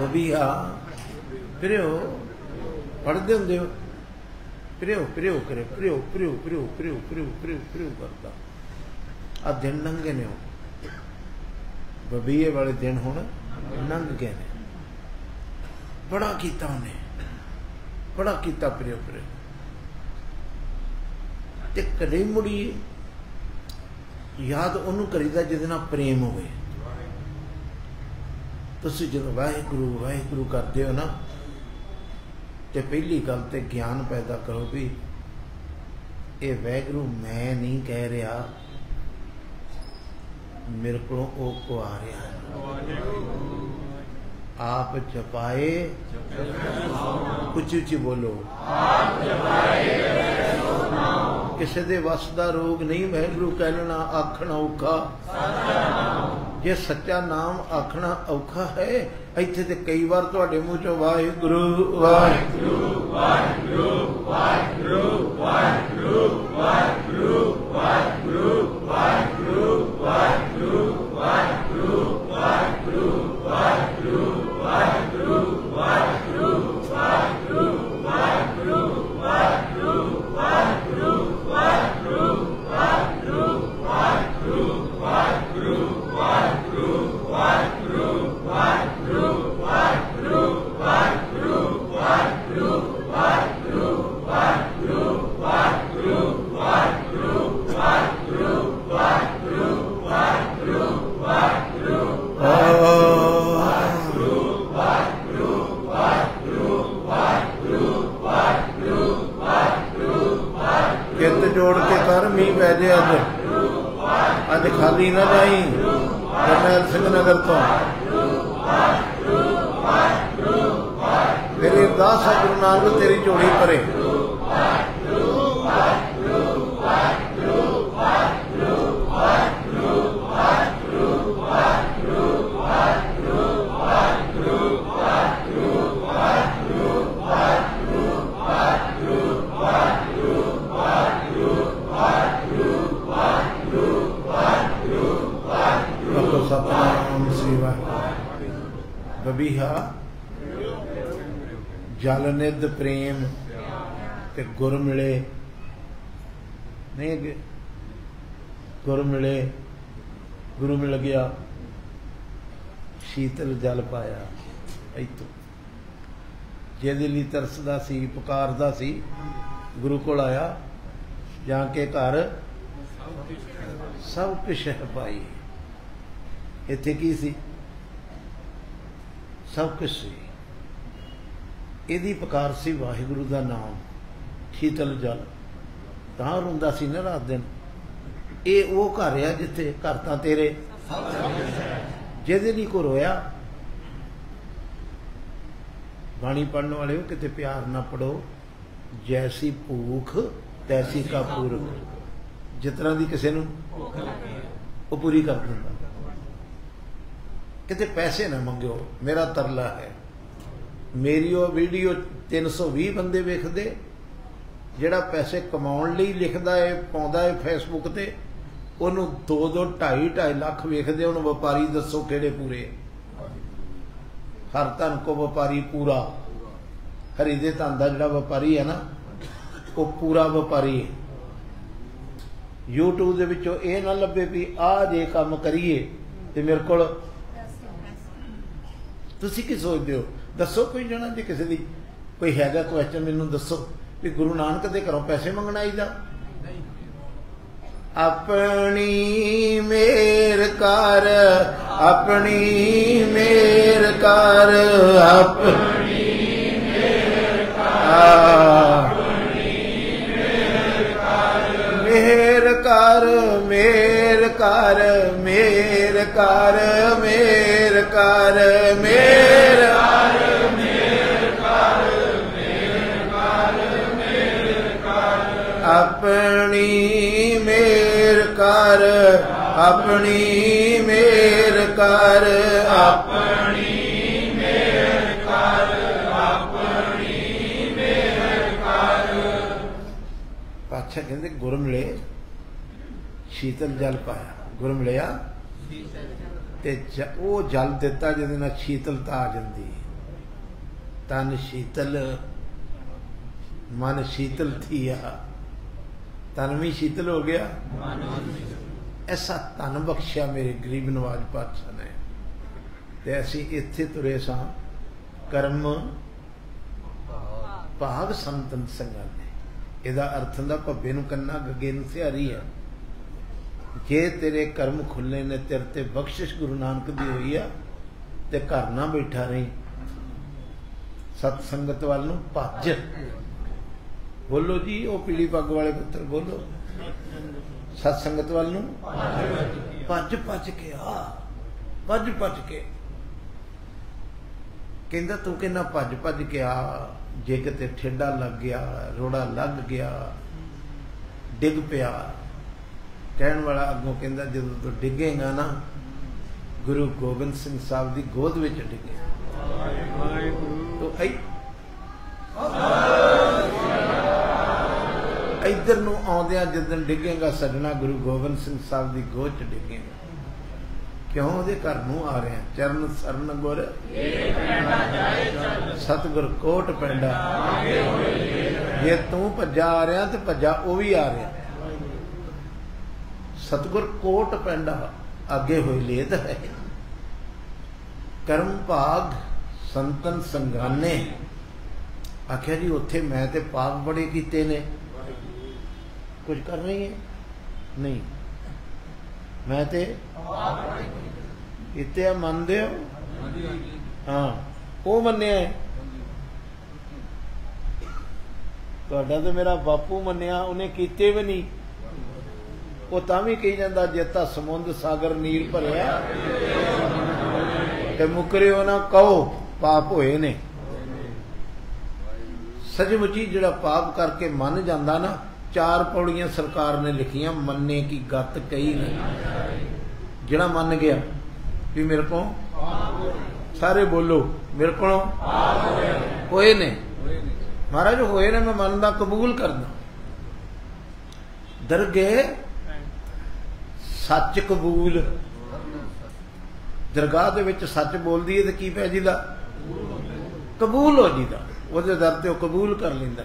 ਬਬੀਆ ਫਿਰਿਓ ਪੜਦੇ ਹੁੰਦੇ ਹੋ? ਫਿਰਿਓ ਫਿਰਿਓ ਕਰੇ ਫਿਰਿਓ ਫਿਰਿਓ ਫਿਰਿਓ ਫਿਰਿਓ ਫਿਰਿਓ ਫਿਰਿਓ ਫਿਰਿਓ ਕਰਦਾ। ਆ ਦਿਨ ਲੰਘੇ ਨੇ ਬਬੀਏ ਵਾਲੇ ਦਿਨ ਹੁਣ ਲੰਘ ਗਏ ਨੇ। ਬੜਾ ਕੀਤਾ ਉਹਨੇ। ਬੜਾ ਕੀਤਾ ਫਿਰਿਓ ਫਿਰਿਓ ਤੇ ਕਦੇ ਮੁੜੀ ਯਾਦ ਉਹਨੂੰ ਕਰੀਦਾ ਜਿਹਦੇ ਨਾਲ ਪ੍ਰੇਮ ਹੋਵੇ। ਤੁਸੀਂ ਜਦੋਂ ਵਾਹਿਗੁਰੂ ਵਾਹਿਗੁਰੂ ਕਰਦੇ ਹੋ ਨਾ, ਤੇ ਪਹਿਲੀ ਗੱਲ ਤੇ ਗਿਆਨ ਪੈਦਾ ਕਰੋ ਵੀ ਇਹ ਵਾਹਿਗੁਰੂ ਮੈਂ ਨਹੀਂ ਕਹਿ ਰਿਹਾ, ਮੇਰੇ ਕੋਲੋਂ ਉਹ ਕੋ ਆ ਰਿਹਾ ਹੈ। ਆਪ ਜਪਾਏ ਉੱਚੀ ਉੱਚੀ ਬੋਲੋ। ਆਪ ਜਪਾਏ ਕਿਸੇ ਦੇ ਵਸ ਦਾ ਰੋਗ ਨਹੀਂ ਵਾਹਿਗੁਰੂ ਕਹਿਣਾ ਆਖਣਾ ਔਖਾ ਜੇ ਸੱਚਾ ਨਾਮ ਆਖਣਾ ਔਖਾ ਹੈ ਇੱਥੇ ਤੇ ਕਈ ਵਾਰ ਤੁਹਾਡੇ ਮੂੰਹ ਚੋਂ ਵਾਹਿਗੁਰੂ ਵਾਹਿਗੁਰੂ ਵਾਹਿਗੁਰੂ ਵਾਹਿਗੁਰੂ ਵਾਹਿਗੁਰੂ ਵਾਹਿਗੁਰੂ ਵਾਹਿਗੁਰੂ ਵਾਹਿਗੁਰੂ ਵਾਹਿਗੁਰੂ ਵਾਹਿਗੁਰੂ ਵਾਹਿਗੁਰੂ ਜਿਹਦੇ ਲਈ ਤਰਸਦਾ ਸੀ, ਪੁਕਾਰਦਾ ਸੀ, ਗੁਰੂ ਕੋਲ ਆਇਆ, ਜਾ ਕੇ ਘਰ? ਸਭ ਕੁਛ ਹੈ ਭਾਈ। ਇੱਥੇ ਕੀ ਸੀ? ਸਭ ਕੁਝ ਸੀ। ਇਹਦੀ ਪੁਕਾਰ ਸੀ ਵਾਹਿਗੁਰੂ ਦਾ ਨਾਮ ਸ਼ੀਤਲ ਜਲ। ਤਾਂ ਰੋਂਦਾ ਸੀ ਨਾ ਰਾਤ ਦਿਨ। ਇਹ ਉਹ ਘਰ ਆ ਜਿੱਥੇ ਘਰ ਤਾਂ ਤੇਰੇ। ਜਿਹਦੇ ਲਈ ਕੋ ਰੋਇਆ ਬਾਣੀ ਪੜਨ ਵਾਲਿਓ, ਕਿਤੇ ਪਿਆਰ ਨਾ ਪੜੋ ਜੈਸੀ ਭੂਖ, ਤੈਸੀ ਕਾ ਪੂਰਕ ਜਿਸ ਤਰ੍ਹਾਂ ਦੀ ਕਿਸੇ ਨੂੰ ਉਹ ਪੂਰੀ ਕਰ ਦਿੰਦਾ। ਕਿਤੇ ਪੈਸੇ ਨਾ ਮੰਗਿਓ, ਮੇਰਾ ਤਰਲਾ ਹੈ। ਮੇਰੀ ਉਹ ਵੀਡੀਓ 320 ਬੰਦੇ ਵੇਖਦੇ, ਜਿਹੜਾ ਪੈਸੇ ਕਮਾਉਣ ਲਈ ਲਿਖਦਾ ਹੈ ਪਾਉਂਦਾ ਹੈ ਫੇਸਬੁੱਕ ਤੇ, ਉਹਨੂੰ 2 2 2.5 2.5 ਲੱਖ ਵੇਖਦੇ, ਉਹਨੂੰ ਵਪਾਰੀ ਦੱਸੋ ਕਿਹੜੇ ਪੂਰੇ। ਹਰ ਧਨ ਕੋ ਵਪਾਰੀ ਪੂਰਾ। ਹਰੀ ਦੇ ਧਨ ਦਾ ਜਿਹੜਾ ਵਪਾਰੀ ਹੈ ਨਾ, ਉਹ ਪੂਰਾ ਵਪਾਰੀ ਹੈ। YouTube ਦੇ ਵਿੱਚੋਂ ਇਹ ਨਾ ਲੱਭੇ ਵੀ ਆ ਜੇ ਕੰਮ ਕਰੀਏ ਤੇ ਮੇਰੇ ਕੋਲ ਤੁਸੀਂ ਕੀ ਸੋਚਦੇ ਹੋ? ਦੱਸੋ ਕੋਈ ਜਣਾ ਜੇ ਕਿਸੇ ਦੀ ਕੋਈ ਹੈਗਾ ਕੁਐਸਚਨ ਮੈਨੂੰ ਦੱਸੋ ਵੀ ਗੁਰੂ ਨਾਨਕ ਦੇ ਘਰੋਂ ਪੈਸੇ ਮੰਗਣਾ ਆਈਦਾ? ਆਪਣੀ ਮੇਰ ਕਰ, ਆਪਣੀ ਮੇਰ ਕਰ ਆਪਣੀ ਮੇਰ ਕਰ ਮੇਰ ਕਰ ਮੇਰ ਕਰ ਮੇਰ ਕਰ, ਮੇਰ ਆਪਣੀ ਮੇਰ ਕਰ, ਆਪਣੀ ਮੇਰ ਕਰ ਆਪਣੀ ਪਾਛਾ ਕਹਿੰਦੇ ਗੁਰਮਿਲੇ ਸ਼ੀਤਲ ਜਲ ਪਾਇਆ। ਗੁਰ ਤੇ ਉਹ ਜਲ ਦਿੱਤਾ ਜਿਹਦੇ ਨਾਲ ਸ਼ੀਤਲਤਾ ਆ ਜਾਂਦੀ। ਤਨ ਸ਼ੀਤਲ, ਮਨ ਸ਼ੀਤਲ ਥੀਆ। ਤਨ ਵੀ ਸ਼ੀਤਲ ਹੋ ਗਿਆ। ਐਸਾ ਤਨ ਬਖਸ਼ਿਆ ਮੇਰੇ ਗਰੀਬ ਨਵਾਜ ਪਾਤਸ਼ਾਹ ਨੇ। ਤੇ ਅਸੀਂ ਇੱਥੇ ਤੁਰੇ ਸਾਂ, ਕਰਮ ਭਾਗ ਸੰਤਨ ਸੰਗਾਂ ਇਹਦਾ ਅਰਥ ਹੁੰਦਾ ਭੱਬੇ ਨੂੰ ਕੰਨਾ ਗੱਗੇ ਨੂੰ ਸਿਹਾਰੀ ਹੈ। ਜੇ ਤੇਰੇ ਕਰਮ ਖੁੱਲੇ ਨੇ, ਤੇਰੇ ਤੇ ਬਖਸ਼ਿਸ਼ ਗੁਰੂ ਨਾਨਕ ਦੀ ਹੋਈ ਆ, ਤੇ ਘਰ ਨਾ ਬੈਠਾ ਰਹੀ। ਸਤ ਸੰਗਤ ਵੱਲ ਨੂੰ ਭੱਜ। ਬੋਲੋ ਜੀ, ਉਹ ਪੀਲੀ ਪੱਗ ਵਾਲੇ ਪੁੱਤਰ, ਬੋਲੋ। ਸਤ ਸੰਗਤ ਵੱਲ ਨੂੰ ਭੱਜ ਭੱਜ ਕੇ ਆ। ਭੱਜ ਭੱਜ ਕੇ। ਕਹਿੰਦਾ, ਤੂੰ ਕਿੰਨਾ ਭੱਜ ਭੱਜ ਕੇ ਆ। ਜੇ ਕਿਤੇ ਠੇਡਾ ਲੱਗ ਗਿਆ, ਰੋੜਾ ਲੱਗ ਗਿਆ, ਡਿੱਗ ਪਿਆ। ਕਹਿਣ ਵਾਲਾ ਅੱਗੋਂ ਕਹਿੰਦਾ, ਜਦੋਂ ਤੂੰ ਡਿੱਗੇਗਾ ਨਾ, ਗੁਰੂ ਗੋਬਿੰਦ ਸਿੰਘ ਸਾਹਿਬ ਦੀ ਗੋਦ ਵਿੱਚ ਡਿੱਗੇ। ਤੋ ਐ, ਇੱਧਰ ਨੂੰ ਆਉਂਦਿਆਂ ਜਦੋਂ ਡਿੱਗੇਗਾ, ਸਜਣਾ ਗੁਰੂ ਗੋਬਿੰਦ ਸਿੰਘ ਸਾਹਿਬ ਦੀ ਗੋਦ ਚ ਡਿੱਗੇਗਾ। ਕਿਉਂ ਉਹਦੇ ਘਰ ਨੂੰ ਆ ਰਿਹਾ ਚਰਨ ਸਰਨ ਗੁਰ। ਸਤਗੁਰ ਕੋਟ ਪੈਂਦਾ ਜੇ ਤੂੰ ਭੱਜਾ ਆ ਰਿਹਾ ਤੇ ਭੱਜਾ ਉਹ ਵੀ ਆ ਰਿਹਾ। ਸਤਗੁਰ ਕੋਟ ਪੈਂਦਾ ਅੱਗੇ ਹੋਈ ਲੇਤ ਹੈ। ਕਰਮ ਭਾਗ ਸੰਤਨ ਸੰਗਾਨੇ ਆਖਿਆ ਜੀ, ਉੱਥੇ ਮੈਂ ਤੇ ਪਾਪ ਬੜੇ ਕੀਤੇ ਨੇ। ਕੁਝ ਕਰ ਰਹੀ ਹੈ? ਨਹੀਂ। ਮੈਂ ਤੇ ਕੀਤੇ ਮੰਨਦੇ ਹੋ? ਹਾਂ, ਉਹ ਮੰਨਿਆ ਤੁਹਾਡਾ ਤੇ ਮੇਰਾ ਬਾਪੂ ਮੰਨਿਆ, ਉਹਨੇ ਕੀਤੇ ਵੀ ਨਹੀਂ। ਉਹ ਤਾਂ ਵੀ ਕਹੀ ਜਾਂਦਾ ਜੇਤਾ ਸਮੁੰਦ ਸਾਗਰ ਨੀਰ ਭਰਿਆ, ਤੇ ਮੁਕਰਿਓ ਨਾ, ਕਹੋ, ਪਾਪ ਹੋਏ ਨੇ। ਸੱਚਮੁੱਚੀ ਜਿਹੜਾ ਪਾਪ ਕਰਕੇ ਮੰਨ ਜਾਂਦਾ ਨਾ ਚਾਰ ਪੌੜੀਆਂ ਸਰਕਾਰ ਨੇ ਲਿਖੀਆਂ, ਮੰਨੇ ਕੀ ਗੱਤ ਕਹੀ ਨਹੀਂ। ਜਿਹੜਾ ਮੰਨ ਗਿਆ, ਵੀ ਮੇਰੇ ਕੋਲ ਸਾਰੇ ਬੋਲੋ, ਮੇਰੇ ਕੋਲੋਂ ਹੋਏ ਨੇ। ਮਹਾਰਾਜ, ਹੋਏ ਨੇ, ਮੈਂ ਮੰਨਦਾ, ਕਬੂਲ ਕਰਦਾ। ਦਰਗੇ ਸੱਚ ਕਬੂਲ। ਦਰਗਾਹ ਦੇ ਵਿੱਚ ਸੱਚ ਬੋਲਦੀ ਹੈ ਤੇ ਕੀ ਪੈ ਜੀਦਾ ਕਬੂਲ ਹੋ ਜੀਦਾ ਉਹਦੇ ਦਰ ਤੇ ਉਹ ਕਬੂਲ ਕਰ ਲੈਂਦਾ।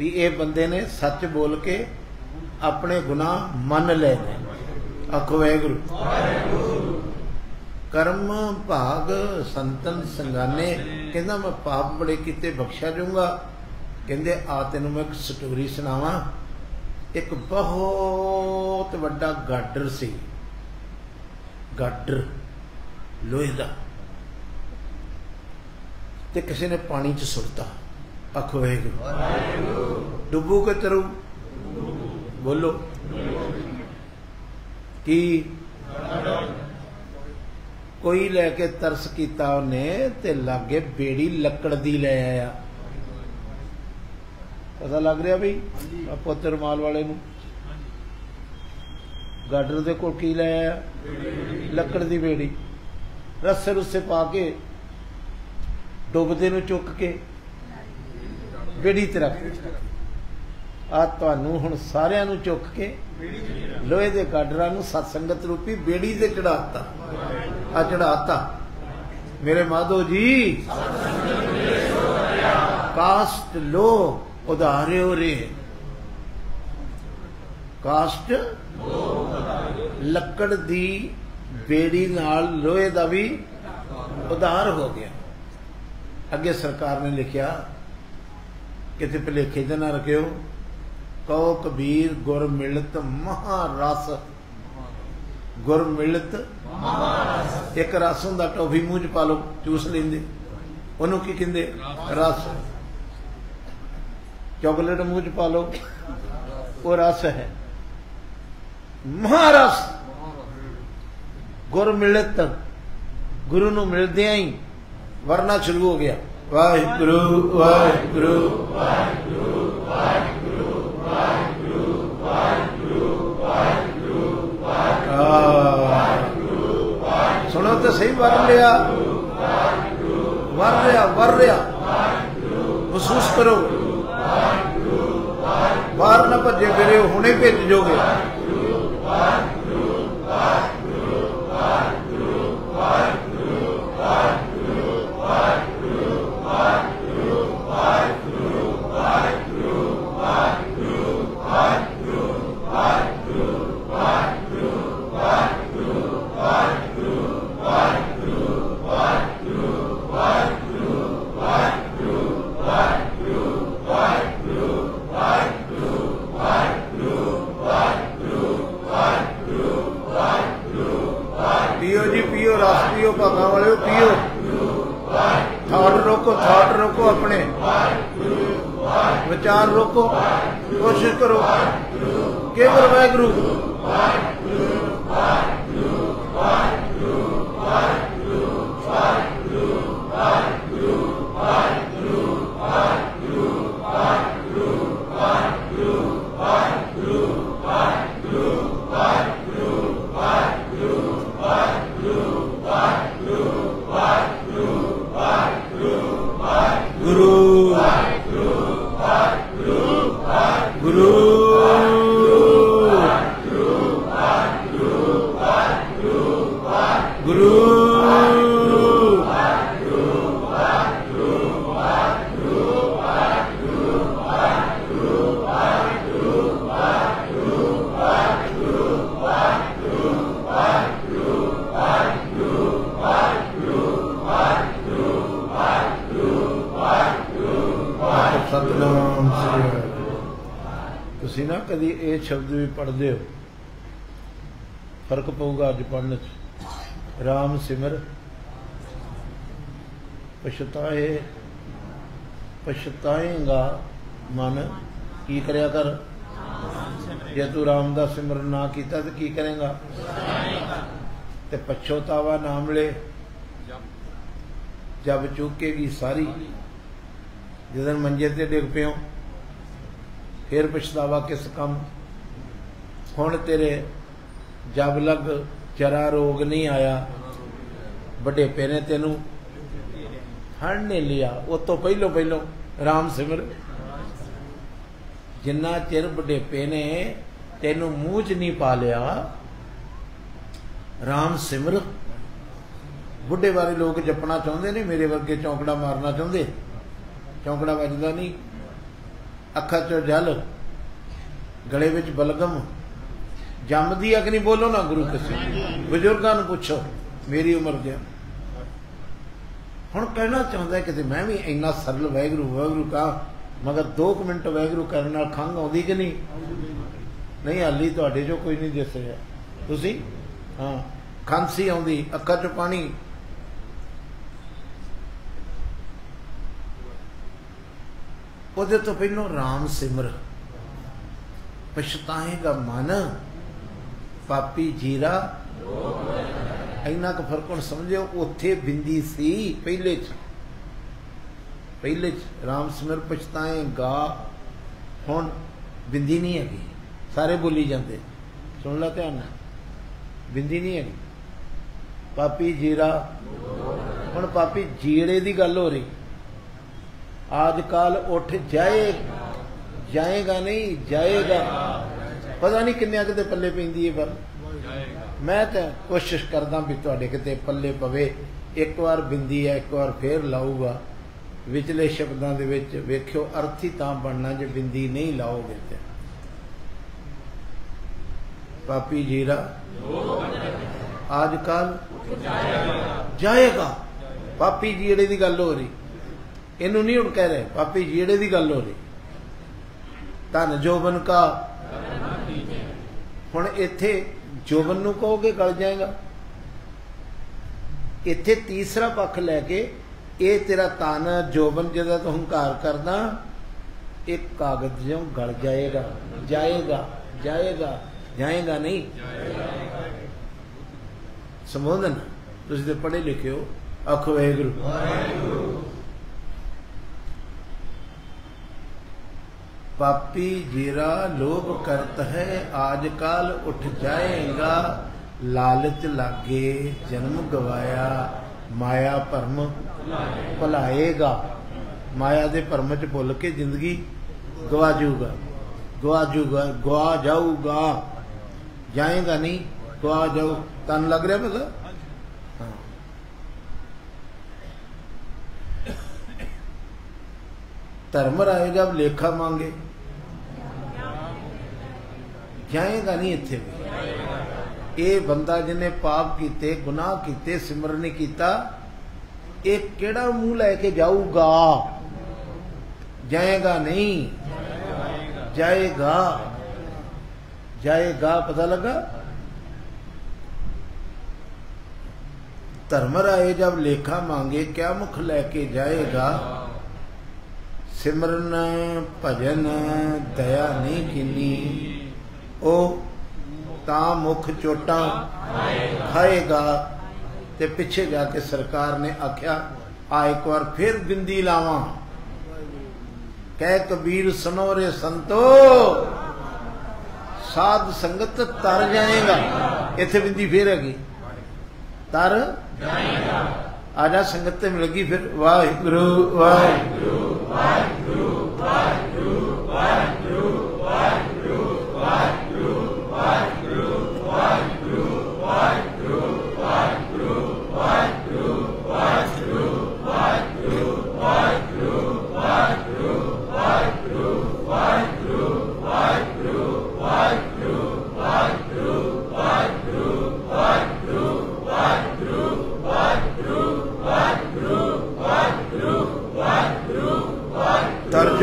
ਵੀ ਇਹ ਬੰਦੇ ਨੇ ਸੱਚ ਬੋਲ ਕੇ ਆਪਣੇ ਗੁਨਾਹ ਮੰਨ ਲਏ ਨੇ। ਆਖੋ ਵਾਹਿਗੁਰੂ। ਕਰਮ ਭਾਗ ਸੰਤਨ ਸੰਗਾਨੇ। ਕਹਿੰਦਾ ਮੈਂ ਪਾਪ ਬੜੇ ਕੀਤੇ ਬਖਸ਼ਿਆ ਜਾਊਂਗਾ। ਕਹਿੰਦੇ, ਆ ਤੈਨੂੰ ਮੈਂ ਇੱਕ ਸਟੋਰੀ ਸੁਣਾਵਾਂ। ਇੱਕ ਬਹੁਤ ਵੱਡਾ ਗਾਡਰ ਸੀ। ਗਾਡਰ, ਲੋਹੇ ਦਾ। ਤੇ ਕਿਸੇ ਨੇ ਪਾਣੀ 'ਚ ਸੁੱਟਤਾ। ਆਖੋ ਵਾਹਿਗੁਰੂ ਡੁੱਬੂ ਕੇ ਤਰੂ ਬੋਲੋ। ਕੀ? ਕੋਈ ਲੈ ਕੇ ਤਰਸ ਕੀਤਾ ਉਹਨੇ ਤੇ ਲਾਗੇ ਬੇੜੀ ਲੱਕੜ ਦੀ ਲੈ ਆਇਆ। ਪਤਾ ਲੱਗ ਰਿਹਾ ਬਈ? ਆ ਪੁੱਤਰ ਮਾਲ ਵਾਲੇ ਨੂੰ। ਗਾਡਰ ਦੇ ਕੋਲ ਕੀ ਲੈ ਆਇਆ? ਲੱਕੜ ਦੀ ਬੇੜੀ। ਰੱਸੇ ਰੁੱਸੇ ਪਾ ਕੇ, ਡੁੱਬਦੇ ਨੂੰ ਚੁੱਕ ਕੇ। ਬੇੜੀ ਤੇ ਰੱਖ ਆ ਤੁਹਾਨੂੰ ਹੁਣ ਸਾਰਿਆਂ ਨੂੰ ਚੁੱਕ ਕੇ ਲੋਹੇ ਦੇ ਗਾਡਰਾਂ ਨੂੰ ਸਤਸੰਗਤ ਰੂਪੀ ਬੇੜੀ ਤੇ ਚੜਾਤਾ ਆ ਚੜਾਤਾ ਮੇਰੇ ਮਾਧੋ ਜੀ, ਕਾਸਟ ਲੋ ਉਧਾਰਿਓ ਰੇ। ਕਾਸਟ ਲੱਕੜ ਦੀ ਬੇੜੀ ਨਾਲ ਲੋਹੇ ਦਾ ਵੀ ਉਧਾਰ ਹੋ ਗਿਆ। ਅੱਗੇ ਸਰਕਾਰ ਨੇ ਲਿਖਿਆ ਕਿਤੇ ਭਲੇਖੇ ਤੇ ਨਾ ਰੱਖਿਓ। ਕਹੋ ਕਬੀਰ ਗੁਰ ਮਿਲਤ ਮਹਾਰਸ। ਗੁਰ ਮਿਲਤ ਇੱਕ ਰਸ ਹੁੰਦਾ, ਟੋਫੀ ਮੂੰਹ ਚ ਪਾ ਲਓ ਚੂਸ ਲੈਂਦੇ। ਉਹਨੂੰ ਕੀ ਕਹਿੰਦੇ? ਰਸ। ਚਾਕਲੇਟ ਮੂੰਹ ਚ ਪਾ ਲਓ। ਉਹ ਰਸ ਹੈ। ਮਹਾਰਸ। ਗੁਰ ਮਿਲਤ ਗੁਰੂ ਨੂੰ ਮਿਲਦਿਆਂ ਹੀ ਵਰਨਾ ਸ਼ੁਰੂ ਹੋ ਗਿਆ। ਵਾਹਿਗੁਰੂ ਵਾਹਿਗੁਰੂ ਵਾਹਿਗੁਰੂ, ਸੁਣੋ ਤੇ ਸਹੀ, ਵਰ ਲਿਆ, ਵਰ ਰਿਹਾ ਵਰ ਰਿਹਾ ਮਹਿਸੂਸ ਕਰੋ। ਬਾਹਰ ਨਾ ਭੱਜੇ ਫਿਰੇ ਹੁਣੇ ਭੇਜ ਜੋਗੇ ਪੀਓ ਜੀ ਪੀਓ ਰਸ ਪੀਓ ਭਾਗਾਂ ਵਾਲਿਓ ਪੀਓ ਥਾਟ ਰੋਕੋ ਥਾਟ ਰੋਕੋ ਆਪਣੇ। ਵਿਚਾਰ ਰੋਕੋ ਕੋਸ਼ਿਸ਼ ਕਰੋ। ਕੇਵਲ ਵਾਹਿਗੁਰੂ। ਸ਼ਬਦ ਵੀ ਪੜਦੇ ਹੋ। ਫ਼ਰਕ ਪਊਗਾ ਅੱਜ ਪੜ੍ਹਨ ਚ। ਰਾਮ ਸਿਮਰ। ਪਛਤਾਏ, ਪਛਤਾਏਗਾ ਮਨ। ਕੀ ਕਰਿਆ ਕਰ? ਜੇ ਤੂੰ ਰਾਮ ਦਾ ਸਿਮਰਨ ਨਾ ਕੀਤਾ ਤੇ ਕੀ ਕਰੇਗਾ? ਤੇ ਪਛਤਾਵਾ ਨਾ ਮਿਲੇ। ਜਬ ਚੁੱਕੇਗੀ ਸਾਰੀ। ਜਦੋਂ ਮੰਜੇ ਤੇ ਡਿੱਗ ਪਿਓ, ਫਿਰ ਪਛਤਾਵਾ ਕਿਸ ਕੰਮ? ਹੁਣ ਤੇਰੇ ਜਬ ਲਗ ਜਰਾ ਰੋਗ ਨਹੀਂ ਆਇਆ ਵੱਡੇ ਨੇ ਤੈਨੂੰ ਹਣ ਨੇ ਲਿਆ, ਉਹ ਤੋਂ ਪਹਿਲੋਂ ਪਹਿਲੋਂ ਰਾਮ ਸਿਮਰ। ਜਿੰਨਾ ਚਿਰ ਵੱਡੇ ਨੇ ਤੈਨੂੰ ਮੂੰਹ 'ਚ ਨਹੀਂ ਪਾ ਲਿਆ, ਰਾਮ ਸਿਮਰ, ਬੁੱਢੇ ਵਾਲੇ ਲੋਕ ਜਪਣਾ ਚਾਹੁੰਦੇ ਨੇ, ਮੇਰੇ ਵਰਗੇ ਚੌਂਕੜਾ ਮਾਰਨਾ ਚਾਹੁੰਦੇ। ਚੌਂਕੜਾ ਵੱਜਦਾ ਨਹੀਂ। ਅੱਖਾਂ 'ਚੋਂ ਜਲ, ਗਲੇ ਵਿੱਚ ਬਲਗਮ। ਜੰਮਦੀ ਅਗਨੀ ਬੋਲੋ ਨਾ ਗੁਰੂ ਕਿਸੇ। ਬਜ਼ੁਰਗਾਂ ਨੂੰ ਪੁੱਛੋ, ਮੇਰੀ ਉਮਰ ਦੇ ਹੁਣ ਕਹਿਣਾ ਚਾਹੁੰਦਾ ਕਿ ਮੈਂ ਵੀ ਇੰਨਾ ਸਰਲ ਵੈਗਰੂ ਵੈਗਰੂ ਕਾ, ਮਗਰ 2 ਮਿੰਟ ਵੈਗਰੂ ਕਰਨ ਨਾਲ ਖੰਗ ਆਉਂਦੀ ਕਿ ਨਹੀਂ? ਨਹੀਂ, ਹਾਲੀ ਤੁਹਾਡੇ ਜੋ ਕੋਈ ਨਹੀਂ ਦਿਸ ਰਿਹਾ। ਤੁਸੀਂ? ਹਾਂ, ਖਾਂਸੀ ਆਉਂਦੀ, ਅੱਖਾਂ 'ਚ ਪਾਣੀ। ਉਹਦੇ ਤੋਂ ਪਹਿਲਾਂ RAM ਸਿਮਰ। ਪਛਤਾਏਗਾ ਮਨ। ਪਾਪੀ ਜੀਰਾ। ਇੰਨਾ ਕੁ ਫ਼ਰਕ ਹੁਣ ਸਮਝਿਓ, ਉੱਥੇ ਬਿੰਦੀ ਸੀ ਪਹਿਲੇ ਚ। ਪਹਿਲੇ ਚ RAM ਸਿਮਰ ਪਛਤਾਏਗਾ ਹੁਣ ਬਿੰਦੀ ਨਹੀਂ ਹੈਗੀ। ਸਾਰੇ ਬੋਲੀ ਜਾਂਦੇ। ਸੁਣ ਲੈ ਧਿਆਨ ਨਾਲ। ਬਿੰਦੀ ਨਹੀਂ ਹੈਗੀ। ਪਾਪੀ ਜੀਰਾ। ਹੁਣ ਪਾਪੀ ਜੀਰੇ ਦੀ ਗੱਲ ਹੋ ਰਹੀ। ਆਜ ਕਾਲ ਉੱਠ ਜਾਏ ਜਾਏਗਾ ਨਹੀਂ, ਜਾਏਗਾ। ਪਤਾ ਨਹੀਂ ਕਿੰਨਿਆਂ ਕਿਤੇ ਪੱਲੇ ਪੈਂਦੀ ਹੈ ਪਰ ਮੈਂ ਤਾਂ ਕੋਸ਼ਿਸ਼ ਕਰਦਾ ਵੀ ਤੁਹਾਡੇ ਕਿਤੇ ਪੱਲੇ ਪਵੇ। ਇੱਕ ਵਾਰ ਬਿੰਦੀ ਹੈ, ਇੱਕ ਵਾਰ ਫੇਰ ਲਾਊਗਾ। ਵਿਚਲੇ ਸ਼ਬਦਾਂ ਦੇ ਵਿੱਚ ਵੇਖਿਓ, ਅਰਥੀ ਤਾਂ ਬਣਨਾ ਜੇ ਬਿੰਦੀ ਨਹੀਂ ਲਾਓਗੇ ਤੇ। ਪਾਪੀ ਜੀਰਾ ਆਜ ਕੱਲ ਜਾਏਗਾ। ਪਾਪੀ ਜੀੜੇ ਦੀ ਗੱਲ ਹੋ ਰਹੀ। ਇਹਨੂੰ ਨਹੀਂ ਹੁਣ ਕਹਿ ਰਹੇ, ਪਾਪੀ ਜੀੜੇ ਦੀ ਗੱਲ ਹੋ ਰਹੀ। ਧਨ ਜੋਬਨ ਕਾ ਹੁਣ ਇੱਥੇ ਜੋਬਨ ਨੂੰ ਕਹੋਗੇ ਗਲ ਜਾਏਗਾ। ਇੱਥੇ ਤੀਸਰਾ ਪੱਖ ਲੈ ਕੇ ਇਹ ਤੇਰਾ ਤਨ ਜੋਬਨ ਜਿਹਦਾ ਤੂੰ ਹੰਕਾਰ ਕਰਦਾ ਇਹ ਕਾਗਜ਼ ਜਿਉਂ ਗਲ ਜਾਏਗਾ ਜਾਏਗਾ ਜਾਏਗਾ ਜਾਏਗਾ ਨਹੀਂ? ਸੰਬੋਧਨ, ਤੁਸੀਂ ਤੇ ਪੜ੍ਹੇ ਲਿਖੇ ਹੋ। ਆਖ ਵਾਹਿਗੁਰੂ। पापी जीरा लोभ करत है आजकल उठ जाएगा लालच लागे जन्म गवाया माया भरम भुलाएगा माया ਦੇ ਭਰਮ ਚ ਭੁੱਲ ਕੇ ਜ਼ਿੰਦਗੀ ਗਵਾ ਜਾਊਗਾ ਗਵਾ ਜਾਊਗਾ ਗਵਾ ਜਾਊਗਾ ਜਾਏਗਾ ਨਹੀਂ ਗਵਾ ਜਾਊ ਤਨ ਲੱਗ ਰਿਹਾ ਪਤਾ ਹਾਂ ਧਰਮ ਰਾਏ ਜਬ ਲੇਖਾ ਮੰਗੇ ਜਾਏਗਾ ਨਹੀਂ ਇੱਥੇ ਵੀ। ਇਹ ਬੰਦਾ ਜਿਹਨੇ ਪਾਪ ਕੀਤੇ, ਗੁਨਾਹ ਕੀਤੇ, ਸਿਮਰਨ ਨਹੀਂ ਕੀਤਾ, ਇਹ ਕਿਹੜਾ ਮੂੰਹ ਲੈ ਕੇ ਜਾਊਗਾ? ਜਾਏਗਾ ਨਹੀਂ। ਜਾਏਗਾ। ਜਾਏਗਾ, ਪਤਾ ਲੱਗਾ? ਧਰਮ ਰਾਏ ਜਬ ਲੇਖਾ ਮੰਗੇ, ਕਿਆ ਮੁਖ ਲੈ ਕੇ ਜਾਏਗਾ? ਸਿਮਰਨ, ਭਜਨ, ਦਇਆ ਨਹੀਂ ਕਿਨੀ। ਉਹ ਤਾਂ ਮੁਖ ਚੋਟਾਂ ਖਾਏਗਾ ਤੇ ਪਿੱਛੇ ਜਾ ਕੇ ਸਰਕਾਰ ਨੇ ਆਖਿਆ, ਆ ਇੱਕ ਵਾਰ ਫਿਰ ਬਿੰਦੀ ਲਾਵਾਂ। ਕਹਿ ਕਬੀਰ ਸੁਨੋ ਰੇ ਸੰਤੋ, ਸਾਧ ਸੰਗਤ ਤਰ ਜਾਏਗਾ। ਇੱਥੇ ਬਿੰਦੀ ਫੇਰ ਹੈਗੀ ਤਰ ਜਾਏਗਾ। ਆਜਾ ਸੰਗਤ ਤੇ ਮਿਲ ਗਈ ਫਿਰ, ਵਾਹਿਗੁਰੂ ਵਾਹਿਗੁਰੂ ਵਾਹਿਗੁਰੂ।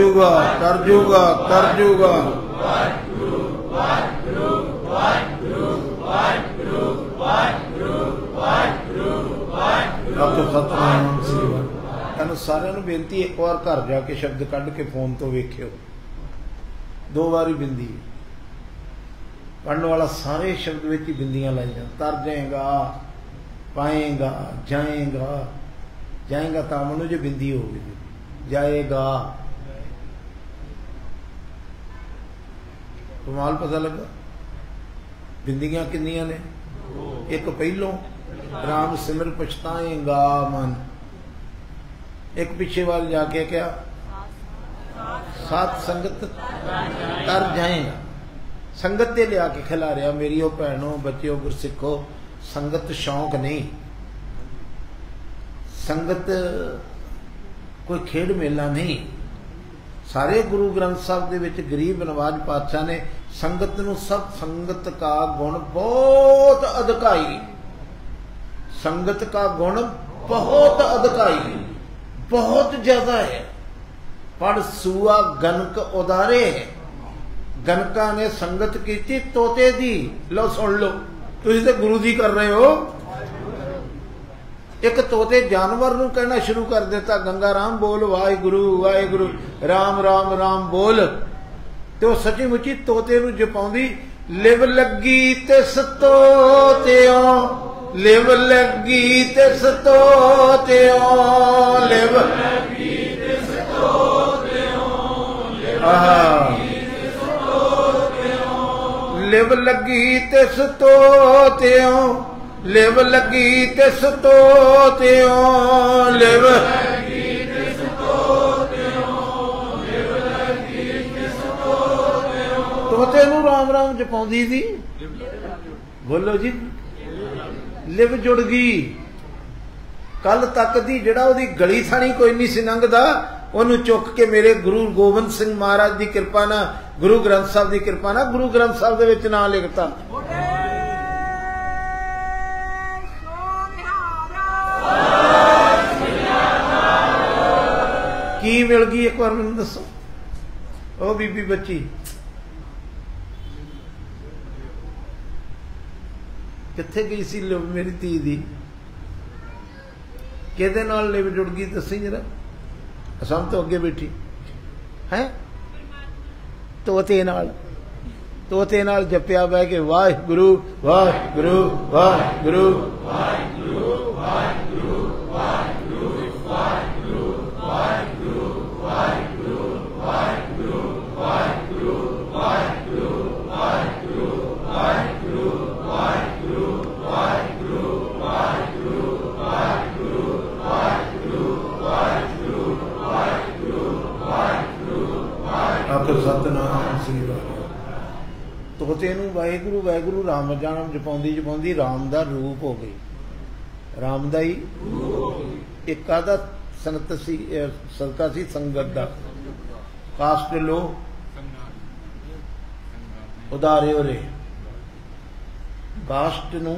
ਤਰਜੂਗਾ ਤਰਜੂਗਾ ਤਰਜੂਗਾ ਆਪੋ ਸਤਨਾਮ ਸ੍ਰੀ ਵਾਹਿਗੁਰੂ ਤੁਹਾਨੂੰ ਸਾਰਿਆਂ ਨੂੰ ਬੇਨਤੀ, ਇੱਕ ਵਾਰ ਘਰ ਜਾ ਕੇ ਸ਼ਬਦ ਕੱਢ ਕੇ ਫੋਨ ਤੋਂ ਵੇਖਿਓ। ਦੋ ਵਾਰੀ ਬਿੰਦੀ ਪੜਨ ਵਾਲਾ ਸਾਰੇ ਸ਼ਬਦ ਵਿੱਚ ਹੀ ਬਿੰਦੀਆਂ ਲਾਈਆਂ ਤਰ ਜਾਏਗਾ, ਪਾਏਗਾ, ਜਾਏਗਾ। ਜਾਏਗਾ ਤਾਂ ਮਨੁ ਜੇ ਬਿੰਦੀ ਹੋਵੇ ਜਾਏਗਾ ਕਮਾਲ ਪਤਾ ਲੱਗਾ। ਬਿੰਦੀਆਂ ਕਿੰਨੀਆਂ ਨੇ? ਇੱਕ ਪਹਿਲੋਂ ਰਾਮ ਸਿਮਰ ਪਛਤਾਏਗਾ ਮਨ। ਇੱਕ ਪਿੱਛੇ ਵੱਲ ਜਾ ਕੇ ਕਿਹਾ ਸਾਤ ਸੰਗਤ, ਤਰ ਜਾਏਗਾ ਸੰਗਤ ਤੇ ਲਿਆ ਕੇ ਖਿਲਾ ਰਿਆ ਮੇਰੀ ਉਹ ਭੈਣੋ, ਬੱਚਿਓ, ਗੁਰਸਿੱਖੋ, ਸੰਗਤ ਸ਼ੌਂਕ ਨਹੀਂ। ਸੰਗਤ ਕੋਈ ਖੇਡ ਮੇਲਾ ਨਹੀਂ। ਸਾਰੇ ਗੁਰੂ ਗ੍ਰੰਥ ਸਾਹਿਬ ਦੇ ਵਿੱਚ ਗਰੀਬ ਨਵਾਜ ਪਾਤਸ਼ਾਹ ਨੇ ਸੰਗਤ ਨੂੰ ਸਭ ਸੰਗਤ ਕਾ ਗੁਣ ਬਹੁਤ ਅਧਿਕਾਈ। ਸੰਗਤ का ਗੁਣ ਬਹੁਤ अधिकारी ਬਹੁਤ ਜ਼ਿਆਦਾ ਹੈ। पर सुआ गनक उदारे है गनका ने संगत की थी तोते दी लो ਤੁਸੀਂ ਤੇ ਗੁਰੂ ਜੀ ਕਰ ਰਹੇ ਹੋ। ਇੱਕ ਤੋਤੇ ਜਾਨਵਰ ਨੂੰ ਕਹਿਣਾ ਸ਼ੁਰੂ ਕਰ ਦਿੱਤਾ, ਗੰਗਾ ਰਾਮ ਬੋਲ, ਵਾਹਿਗੁਰੂ ਵਾਹਿਗੁਰੂ, ਰਾਮ ਰਾਮ ਰਾਮ ਬੋਲ। ਤੇ ਉਹ ਸੱਚੀ ਮੁੱਚੀ ਤੋਤੇ ਨੂੰ ਜਪਾਉਂਦੀ, ਲਿਵ ਲੱਗੀ ਤੇ ਸਤੋਤਿਓ, ਲਿਵ ਲੱਗੀ ਤੇ ਸਤੋਤਿਓ, ਲਿਵ ਲੱਗੀ ਤੇ ਸਤੋਤਿਓ ਲਿਵ ਲੱਗੀ ਤੇ ਸਤੋਤਿਓ, ਲਿਵ ਲੱਗੀ ਤੇ ਸਤੋਤਿਓ, ਲਿਵ ਲੱਗੀ ਤੋਤੇ ਨੂੰ ਰਾਮ ਰਾਮ ਜਪਾਉਂਦੀ ਸੀ। ਬੋਲੋ ਜੀ। ਲਿਵ ਜੁੜ ਗਈ। ਕੱਲ ਤੱਕ ਦੀ ਜਿਹੜਾ ਉਹਦੀ ਗਲੀ ਥਾਣੀ ਕੋਈ ਨਹੀਂ ਸੀ ਲੰਘਦਾ, ਉਹਨੂੰ ਚੁੱਕ ਕੇ ਮੇਰੇ ਗੁਰੂ ਗੋਬਿੰਦ ਸਿੰਘ ਮਹਾਰਾਜ ਦੀ ਕਿਰਪਾ ਨਾਲ, ਗੁਰੂ ਗ੍ਰੰਥ ਸਾਹਿਬ ਦੀ ਕਿਰਪਾ ਨਾਲ ਗੁਰੂ ਗ੍ਰੰਥ ਸਾਹਿਬ ਦੇ ਵਿੱਚ ਨਾਂ ਲਿਖਤਾ। ਕੀ ਮਿਲ ਗਈ ਇੱਕ ਵਾਰ ਮੈਨੂੰ ਦੱਸੋ? ਉਹ ਬੀਬੀ ਬੱਚੀ। ਕਿੱਥੇ ਗਈ ਸੀ ਮੇਰੀ ਧੀ ਦੀ? ਕਿਹਦੇ ਨਾਲ ਲਿਵ ਜੁੜ ਗਈ ਦੱਸੀ ਜਰਾ? ਅਸਮ ਤੋਂ ਅੱਗੇ ਬੈਠੀ। ਹੈ? ਤੋਤੇ ਨਾਲ। ਤੋਤੇ ਨਾਲ ਜਪਿਆ ਬੈ ਕੇ, ਵਾਹਿਗੁਰੂ ਵਾਹਿਗੁਰੂ ਵਾਹਿਗੁਰੂ। ਤੋਤੇ ਨੂੰ ਵਾਹਿਗੁਰੂ ਵਾਹਿਗੁਰੂ ਰਾਮ ਜਾਣਮ ਜਪਾਉਂਦੀ ਜਪਾਉਂਦੀ ਰਾਮ ਦਾ ਰੂਪ ਹੋ ਗਈ। ਰਾਮ ਦਾ ਹੀ ਇੱਕ ਆਦਾ ਸੰਗਤ ਸੀ ਸਦਕਾ ਸੀ, ਸੰਗਤ ਦਾ। ਕਾਸਟ ਲੋ ਉਦਾਰੇ ਉਰੇ ਕਾਸਟ ਨੂੰ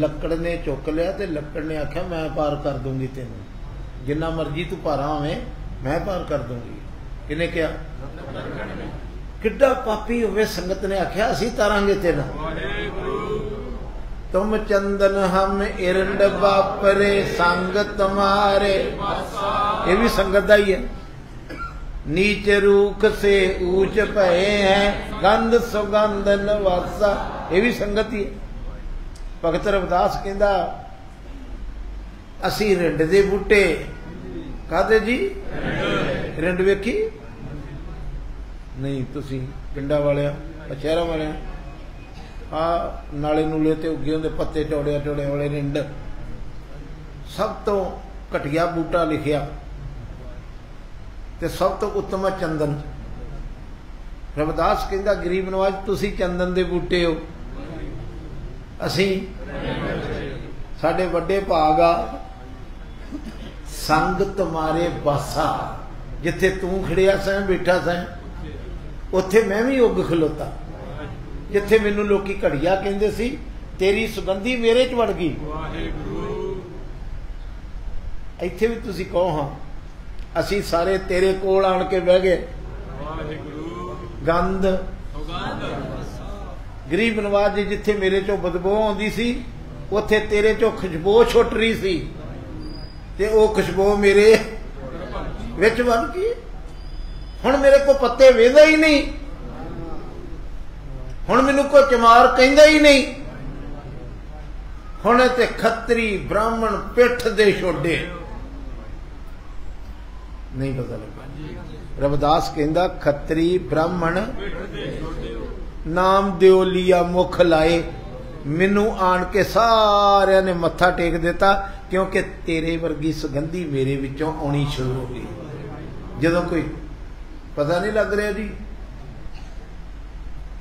ਲੱਕੜ ਨੇ ਚੁੱਕ ਲਿਆ ਤੇ ਲੱਕੜ ਨੇ ਆਖਿਆ, ਮੈਂ ਪਾਰ ਕਰ ਦੂੰਗੀ ਤੈਨੂੰ। ਜਿੰਨਾ ਮਰਜ਼ੀ ਤੂੰ ਭਾਰਾ ਹੋਵੇਂ ਮੈਂ ਪਾਰ ਕਰ ਦੂੰਗੀ। ਕਿਨੇ ਕਿਹਾ? ਕਿੱਡਾ ਪਾਪੀ ਹੋਵੇ, ਸੰਗਤ ਨੇ ਆਖਿਆ, ਅਸੀਂ ਤਾਰਾਂਗੇ ਤੇਰਾ। ਤੁਮ ਚੰਦਨ ਹਮ ਇਰੰਡ ਬਾਪਰੇ ਸੰਗ ਤੁਮਾਰੇ ਇਹ ਵੀ ਸੰਗਤ ਦਾ ਹੀ ਹੈ। ਨੀਚ ਰੂਖ ਸੇ ਊਚ ਭਏ ਹੈ, ਗੰਧ ਸੁਗੰਧ ਨਵਾਸਾ। ਇਹ ਵੀ ਸੰਗਤ ਹੀ ਹੈ। ਭਗਤ ਰਵਿਦਾਸ ਕਹਿੰਦਾ, ਅਸੀਂ ਰਿੰਡ ਦੇ ਬੂਟੇ। ਕਾਦੇ ਜੀ? ਰਿੰਡ ਵੇਖੀ? ਨਹੀਂ, ਤੁਸੀਂ ਪਿੰਡਾਂ ਵਾਲਿਆਂ ਸ਼ਹਿਰਾਂ ਵਾਲਿਆਂ ਆ ਨਾਲੇ ਨੂਲੇ ਤੇ ਉੱਗੇ ਹੁੰਦੇ ਪੱਤੇ ਟੋੜਿਆ ਟੋੜੇ ਵਾਲੇ ਰਿੰਡ, ਸਭ ਤੋਂ ਘਟਿਆ ਬੂਟਾ ਲਿਖਿਆ ਤੇ ਸਭ ਤੋਂ ਉੱਤਮ ਚੰਦਨ। ਰਵਿਦਾਸ ਕਹਿੰਦਾ, ਗਰੀਬ ਨਵਾਜ, ਤੁਸੀਂ ਚੰਦਨ ਦੇ ਬੂਟੇ ਹੋ। ਅਸੀਂ ਸਾਡੇ ਵੱਡੇ ਭਾਗ ਆ। ਸੰਗ ਤੁਮਾਰੇ ਬਾਸਾ, ਜਿੱਥੇ ਤੂੰ ਖੜਿਆ ਸੈਂ, ਬੈਠਾ ਸੈਂ ਉੱਥੇ ਮੈਂ ਵੀ ਉੱਗ ਖਲੋਤਾ। ਜਿੱਥੇ ਮੈਨੂੰ ਲੋਕੀ ਘੜੀਆ ਕਹਿੰਦੇ ਸੀ ਤੇਰੀ ਸੁਗੰਧੀ ਮੇਰੇ ਚ ਵੜ ਗਈ। ਇੱਥੇ ਵੀ ਤੁਸੀਂ ਕਹੋ ਹਾਂ ਅਸੀਂ ਸਾਰੇ ਤੇਰੇ ਕੋਲ ਆਣ ਕੇ ਬਹਿ ਗਏ। ਗੰਧ। ਗਰੀਬ ਨਵਾਜ ਜੀ ਜਿੱਥੇ ਮੇਰੇ ਚੋਂ ਬਦਬੂ ਆਉਂਦੀ ਸੀ ਉੱਥੇ ਤੇਰੇ ਚੋਂ ਖੁਸ਼ਬੂ ਛੁੱਟ ਰਹੀ ਸੀ। ਤੇ ਉਹ ਖੁਸ਼ਬੂ ਮੇਰੇ ਵਿੱਚ ਵੜ ਗਈ। ਹੁਣ ਮੇਰੇ ਕੋ ਪੱਤੇ ਵੇਦਾ ਹੀ ਨਹੀਂ। ਹੁਣ ਮੈਨੂੰ ਕੋਈ ਚਮਾਰ ਕਹਿੰਦਾ ਹੀ ਨਹੀਂ। ਹੁਣ ਤੇ ਖੱਤਰੀ ਬ੍ਰਾਹਮਣ ਪਿੱਠ ਦੇ ਛੋਡੇ। ਨਹੀਂ ਪਤਾ ਲੱਗਾ। ਰਵਿਦਾਸ ਕਹਿੰਦਾ, ਖੱਤਰੀ ਬ੍ਰਾਹਮਣ, ਨਾਮ ਦਿਓ ਲਿਆ ਮੁਖ ਲਾਏ। ਮੈਨੂੰ ਆਣ ਕੇ ਸਾਰਿਆਂ ਨੇ ਮੱਥਾ ਟੇਕ ਦਿੱਤਾ, ਕਿਉਂਕਿ ਤੇਰੇ ਵਰਗੀ ਸੁਗੰਧੀ ਮੇਰੇ ਵਿੱਚੋਂ ਆਉਣੀ ਸ਼ੁਰੂ ਹੋ ਗਈ। ਜਦੋਂ ਕੋਈ ਪਤਾ ਨਹੀਂ ਲੱਗ ਰਿਹਾ ਜੀ।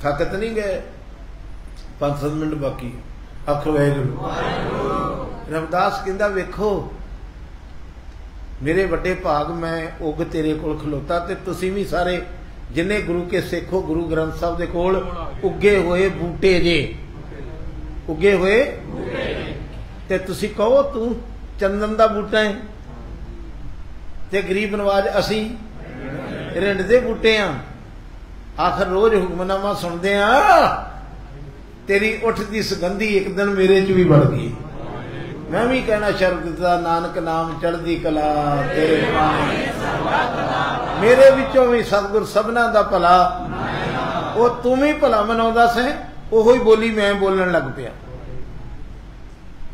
ਥੱਕਤ ਨਹੀਂ ਗਏ? 5-7 ਮਿੰਟ ਬਾਕੀ। ਆਖੋ ਵਾਹਿਗੁਰੂ। ਰਵਿਦਾਸ ਕਹਿੰਦਾ, ਵੇਖੋ, ਮੇਰੇ ਵੱਡੇ ਭਾਗ ਮੈਂ ਉਗ ਤੇਰੇ ਕੋਲ ਖਲੋਤਾ ਤੇ ਤੁਸੀਂ ਵੀ ਸਾਰੇ ਜਿੰਨੇ ਗੁਰੂ ਕੇ ਸਿੱਖੋ, ਗੁਰੂ ਗ੍ਰੰਥ ਸਾਹਿਬ ਦੇ ਕੋਲ ਉੱਗੇ ਹੋਏ ਬੂਟੇ ਜੇ। ਉੱਗੇ ਹੋਏ ਤੇ ਤੁਸੀਂ ਕਹੋ, ਤੂੰ ਚੰਦਨ ਦਾ ਬੂਟਾ ਹੈ ਤੇ ਗਰੀਬ ਨਵਾਜ ਅਸੀਂ ਰਿੰਡ ਦੇ ਬੂਟੇ ਆ। ਆਖਰ ਰੋਜ਼ ਹੁਕਮਨਾਮਾ ਸੁਣਦੇ ਆ, ਤੇਰੀ ਉੱਠ ਦੀ ਸੁਗੰਧੀ ਇੱਕ ਦਿਨ ਮੇਰੇ 'ਚ ਵੀ ਵੜ ਗਈ ਮੈਂ ਵੀ ਕਹਿਣਾ ਸ਼ਰਤ ਦਿੱਤਾ, ਨਾਨਕ ਨਾਮ ਚੜ੍ਹਦੀ ਕਲਾ ਤੇਰੇ ਪਾਣੀ। ਮੇਰੇ ਵਿੱਚੋਂ ਵੀ ਸਤਿਗੁਰ ਸਭਨਾ ਦਾ ਭਲਾ। ਉਹ ਤੂੰ ਵੀ ਭਲਾ ਮਨਾਉਂਦਾ ਸੈਂ, ਉਹੋ ਹੀ ਬੋਲੀ ਮੈਂ ਬੋਲਣ ਲੱਗ ਪਿਆ।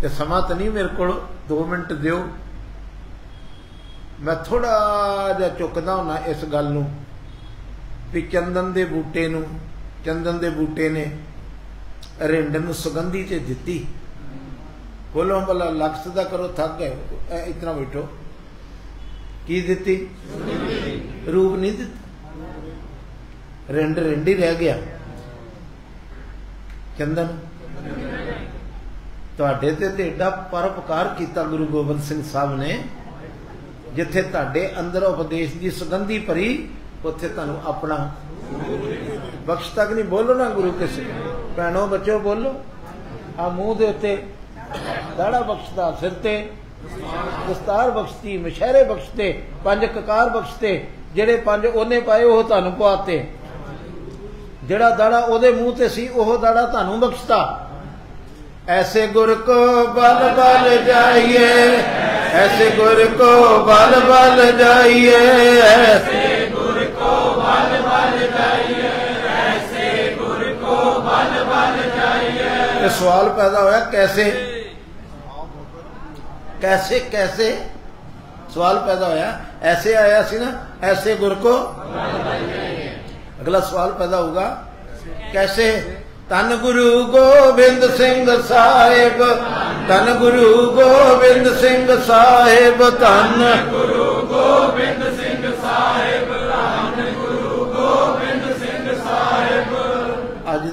ਤੇ ਸਮਾਂ ਤਾਂ ਨਹੀਂ ਮੇਰੇ ਕੋਲ 2 ਮਿੰਟ ਦਿਓ। ਮੈਂ ਥੋੜਾ ਜਿਹਾ ਚੁੱਕਦਾ ਹੁਣਾ ਇਸ ਗੱਲ ਨੂੰ, ਵੀ ਚੰਦਨ ਦੇ ਬੂਟੇ ਨੂੰ, ਚੰਦਨ ਦੇ ਬੂਟੇ ਨੇ ਰਿੰਡ ਨੂੰ ਸੁਗੰਧੀ ਤੇ ਦਿੱਤੀ। ਬੋਲੋ ਭਲਾ, ਲਖਤ ਦਾ ਕਰੋ, ਥੱਕ ਗਏ। ਇਤਨਾ ਬੈਠੋ। ਕੀ ਦਿੱਤੀ? ਰੂਪ ਨਹੀਂ ਦਿੱਤਾ। ਰਿੰਡ ਰਿੰਡ ਹੀ ਰਹਿ ਗਿਆ। ਚੰਦਨ, ਤੁਹਾਡੇ ਤੇ ਤੇ ਏਡਾ ਪਰਪਕਾਰ ਕੀਤਾ ਗੁਰੂ ਗੋਬਿੰਦ ਸਿੰਘ ਸਾਹਿਬ ਨੇ। ਜਿੱਥੇ ਤੁਹਾਡੇ ਅੰਦਰ ਉਪਦੇਸ਼ ਦੀ ਸੁਗੰਧੀ ਭਰੀ, ਉੱਥੇ ਤੁਹਾਨੂੰ ਆਪਣਾ ਬਖਸ਼ ਤੱਕ ਨਹੀਂ ਬੋਲੋ ਨਾ ਗੁਰੂ ਕੇ ਸਿੱਖ ਭੈਣੋ, ਬੱਚੋ, ਬੋਲੋ। ਆ ਮੂੰਹ ਦੇ ਉੱਤੇ ਦਾੜਾ ਬਖਸ਼ਦਾ, ਸਿਰ ਤੇ ਦਸਤਾਰ ਬਖਸ਼ਤੀ ਮਸ਼ਹਿਰੇ ਬਖਸ਼ਤੇ ਪੰਜ ਕਕਾਰ ਬਖਸ਼ਤੇ ਜਿਹੜੇ ਪੰਜ ਉਹਨੇ ਪਾਏ, ਉਹ ਤੁਹਾਨੂੰ ਪਾਤੇ ਜਿਹੜਾ ਦਾੜਾ ਉਹਦੇ ਮੂੰਹ ਤੇ ਸੀ, ਉਹ ਦਾੜਾ ਤੁਹਾਨੂੰ ਬਖਸ਼ਤਾ। ਐਸੇ ਗੁਰ ਕੋ ਬਲ ਬਲ ਜਾਈਏ ऐसे गुर को बल बल जाइए सवाल पैदा होया कैसे? कैसे कैसे? सवाल पैदा होया, ऐसे आया सी ना, ऐसे गुर को अगला सवाल पैदा होगा, कैसे? ਤਨ ਗੁਰੂ ਗੋਬਿੰਦ ਸਿੰਘ ਸਾਹਿਬ ਤਨ ਗੁਰੂ ਗੋਬਿੰਦ ਸਿੰਘ ਸਾਹਿਬ ਤਨ ਗੁਰੂ ਗੋਬਿੰਦ ਸਿੰਘ ਸਾਹਿਬ ਤਨ ਗੁਰੂ ਗੋਬਿੰਦ ਸਿੰਘ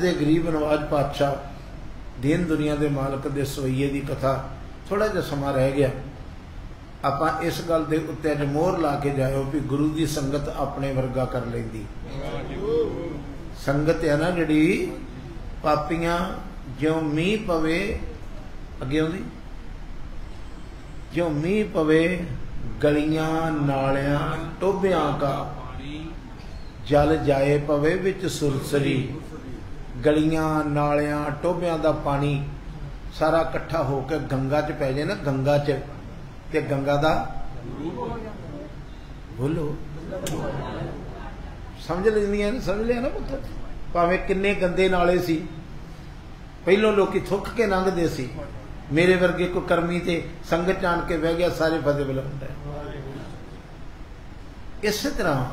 ਦੇ ਗਰੀਬ ਨਵਾਜ ਪਾਤਸ਼ਾਹ, ਦੀਨ ਦੁਨੀਆ ਦੇ ਮਾਲਕ ਦੇ ਸਵਈਏ ਦੀ ਕਥਾ ਥੋੜਾ ਜਿਹਾ ਸਮਾਂ ਰਹਿ ਗਿਆ। ਆਪਾਂ ਇਸ ਗੱਲ ਦੇ ਉੱਤੇ ਅੱਜ ਮੋਹਰ ਲਾ ਕੇ ਜਾਇਓ ਵੀ ਗੁਰੂ ਦੀ ਸੰਗਤ ਆਪਣੇ ਵਰਗਾ ਕਰ ਲੈਂਦੀ। ਸੰਗਤ ਹੈ ਨਾ ਜਿਹੜੀ ਪਾਪੀਆਂ ਜਿਉ ਮੀਂਹ ਪਵੇ, ਅੱਗੇ ਆਉਂਦੀ? ਜਿਉ ਮੀਂਹ ਪਵੇ, ਗਲੀਆਂ ਨਾਲਿਆਂ ਟੋਬਿਆਂ ਕਾ ਜਲ ਜਾਏ ਪਵੇ ਵਿੱਚ ਸੁਰਸਰੀ। ਗਲੀਆਂ ਨਾਲਿਆਂ ਟੋਬਿਆਂ ਦਾ ਪਾਣੀ ਸਾਰਾ ਇਕੱਠਾ ਹੋ ਕੇ ਗੰਗਾ 'ਚ ਪੈ ਜਾਏ ਨਾ, ਗੰਗਾ 'ਚ। ਤੇ ਗੰਗਾ ਦਾ ਬੋਲੋ। ਸਮਝ ਲੈਂਦੀਆਂ ਨੇ, ਸਮਝ ਲਿਆ ਨਾ ਪੁੱਤ? ਭਾਵੇਂ ਕਿੰਨੇ ਗੰਦੇ ਨਾਲੇ ਸੀ। ਪਹਿਲੋਂ ਲੋਕੀ ਥੁੱਕ ਕੇ ਲੰਘਦੇ ਸੀ। ਮੇਰੇ ਵਰਗੇ ਕੋ ਕਰਮੀ ਤੇ ਸੰਗਤ ਜਾਣ ਕੇ ਬਹਿ ਗਿਆ, ਸਾਰੇ ਫਦੇ ਬਲੰਦ ਇਸੇ ਤਰ੍ਹਾਂ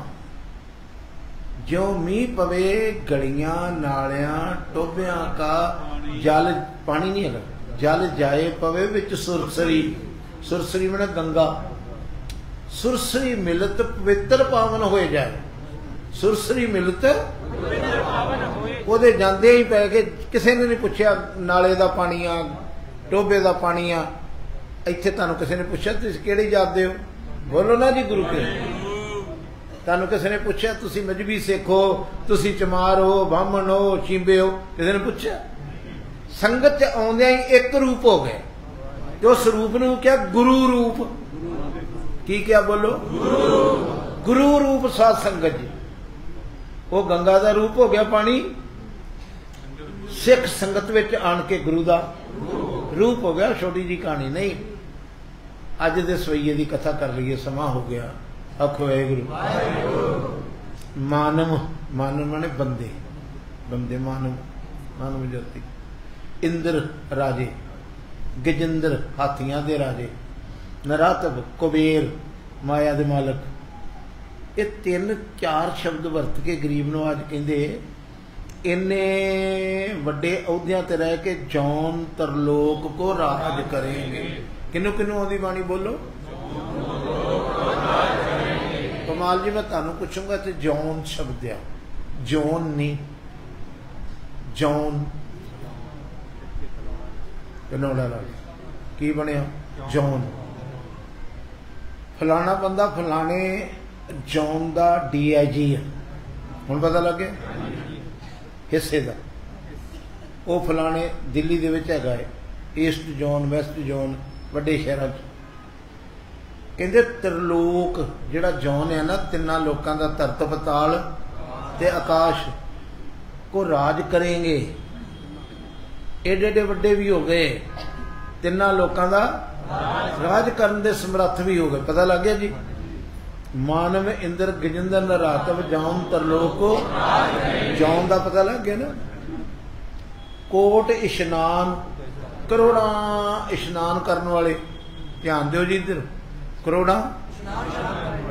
ਜੋ ਮੀਂਹ ਪਵੇ, ਗਲੀਆਂ, ਨਾਲਿਆਂ ਟੋਬਿਆਂ ਕਾ ਜਲ, ਪਾਣੀ ਨਹੀਂ ਹੈਗਾ, ਜਲ ਜਾਏ ਪਵੇ ਵਿੱਚ ਸੁਰਸਰੀ। ਸੁਰਸਰੀ ਮਨ ਗੰਗਾ। ਸੁਰਸਰੀ ਮਿਲਤ ਪਵਿੱਤਰ ਪਾਵਨ ਹੋਏ ਜਾਏ। ਸੁਰਸਰੀ ਮਿਲਤ ਉਹਦੇ ਜਾਂਦੇ ਹੀ ਪੈ ਕੇ ਕਿਸੇ ਨੇ ਨਹੀਂ ਪੁੱਛਿਆ, ਨਾਲੇ ਦਾ ਪਾਣੀ ਆ ਟੋਬੇ ਦਾ ਪਾਣੀ ਆ। ਇੱਥੇ ਤੁਹਾਨੂੰ ਕਿਸੇ ਨੇ ਪੁੱਛਿਆ, ਤੁਸੀਂ ਕਿਹੜੀ ਜਾਪਦੇ ਹੋ? ਬੋਲੋ ਨਾ ਜੀ ਗੁਰੂ ਕੇ। ਤੁਹਾਨੂੰ ਕਿਸੇ ਨੇ ਪੁੱਛਿਆ, ਤੁਸੀਂ ਮਜਬੀ ਸਿੱਖ ਹੋ, ਤੁਸੀਂ ਚਮਾਰ ਹੋ, ਬਾਹਮਣ ਹੋ, ਚੀਂਬੇ ਹੋ, ਕਿਸੇ ਨੇ ਪੁੱਛਿਆ? ਸੰਗਤ ਚ ਆਉਂਦਿਆਂ ਹੀ ਇੱਕ ਰੂਪ ਹੋ ਗਏ। ਤੇ ਉਸ ਰੂਪ ਨੂੰ ਕਿਹਾ ਗੁਰੂ ਰੂਪ। ਕੀ ਕਿਹਾ ਬੋਲੋ? ਗੁਰੂ ਰੂਪ ਸਾਧ ਸੰਗਤ ਜੀ। ਉਹ ਗੰਗਾ ਦਾ ਰੂਪ ਹੋ ਗਿਆ ਪਾਣੀ। ਸਿੱਖ ਸੰਗਤ ਵਿੱਚ ਆਣ ਕੇ ਗੁਰੂ ਦਾ ਰੂਪ ਹੋ ਗਿਆ, ਛੋਟੀ ਜੀ ਕਹਾਣੀ ਨਹੀਂ। ਅੱਜ ਦੇ ਸਵਈਏ ਦੀ ਕਥਾ ਕਰ ਲਈਏ, ਸਮਾਂ ਹੋ ਗਿਆ। ਆਖੋ ਵਾਹਿਗੁਰੂ। ਮਾਨਵ ਮਾਨਵ ਮਾਨੇ ਬੰਦੇ। ਬੰਦੇ ਮਾਨਵ ਮਾਨਵ ਜੋਤੀ। ਇੰਦਰ ਰਾਜੇ, ਗਜਿੰਦਰ ਹਾਥੀਆਂ ਦੇ ਰਾਜੇ ਨਰਾਤਬ ਕੁਬੇਰ, ਮਾਇਆ ਦੇ ਮਾਲਕ। ਇਹ ਤਿੰਨ ਚਾਰ ਸ਼ਬਦ ਵਰਤ ਕੇ ਗਰੀਬ ਨੂੰ ਅੱਜ ਕਹਿੰਦੇ ਇੰਨੇ ਵੱਡੇ ਅਹੁਦਿਆਂ ਤੇ ਰਹਿ ਕੇ ਜੌਨ ਤਰਲੋਕ ਕੋ ਰਾਜ ਕਰੇਗੇ। ਕਿਨੂੰ ਕਿਨੂੰ ਆਉਂਦੀ ਬਾਣੀ ਬੋਲੋ? ਕਮਾਲ ਜੀ, ਮੈਂ ਤੁਹਾਨੂੰ ਪੁੱਛੂੰਗਾ ਤੇ ਜੌਨ ਸ਼ਬਦ ਆ। ਜੌਨ ਨਹੀਂ ਜੌਨ। ਕਨੋੜਾ ਲਾ ਕੀ ਬਣਿਆ? ਜੌਨ। ਫਲਾਣਾ ਬੰਦਾ ਫਲਾਣੇ ਜੌਨ ਦਾ ਡੀਆਈਜੀ ਹੈ ਹੁਣ ਪਤਾ ਲੱਗੇ ਹਿੱਸੇ ਦਾ। ਉਹ ਫਲਾਣੇ ਦਿੱਲੀ ਦੇ ਵਿੱਚ ਹੈਗਾ ਹੈ ਈਸਟ ਜ਼ੋਨ ਵੈਸਟ ਜ਼ੋਨ ਵੱਡੇ ਸ਼ਹਿਰਾਂ 'ਚ। ਕਹਿੰਦੇ ਤਰਲੋਕ, ਜਿਹੜਾ ਜ਼ੋਨ ਹੈ ਨਾ, ਤਿੰਨਾਂ ਲੋਕਾਂ ਦਾ ਧਰਤ ਪਤਾਲ ਤੇ ਆਕਾਸ਼। ਕੋ ਰਾਜ ਕਰੇਗੇ। ਏਡੇ ਏਡੇ ਵੱਡੇ ਵੀ ਹੋ ਗਏ। ਤਿੰਨਾਂ ਲੋਕਾਂ ਦਾ ਰਾਜ ਕਰਨ ਦੇ ਸਮਰੱਥ ਵੀ ਹੋ ਗਏ। ਪਤਾ ਲੱਗ ਗਿਆ ਜੀ? ਮਾਨਵ ਇੰਦਰ ਗਜਿੰਦਰ ਨਰਾਤਵ ਜੌਨ ਤਰਲੋਕ। ਜੌਨ ਦਾ ਪਤਾ ਲੱਗ ਗਿਆ ਨਾ? ਕੋਟ ਇਸ਼ਨਾਨ ਕਰੋੜਾਂ ਇਸ਼ਨਾਨ ਕਰਨ ਵਾਲੇ। ਧਿਆਨ ਦਿਓ ਜੀ ਇੱਧਰ ਕਰੋੜਾਂ।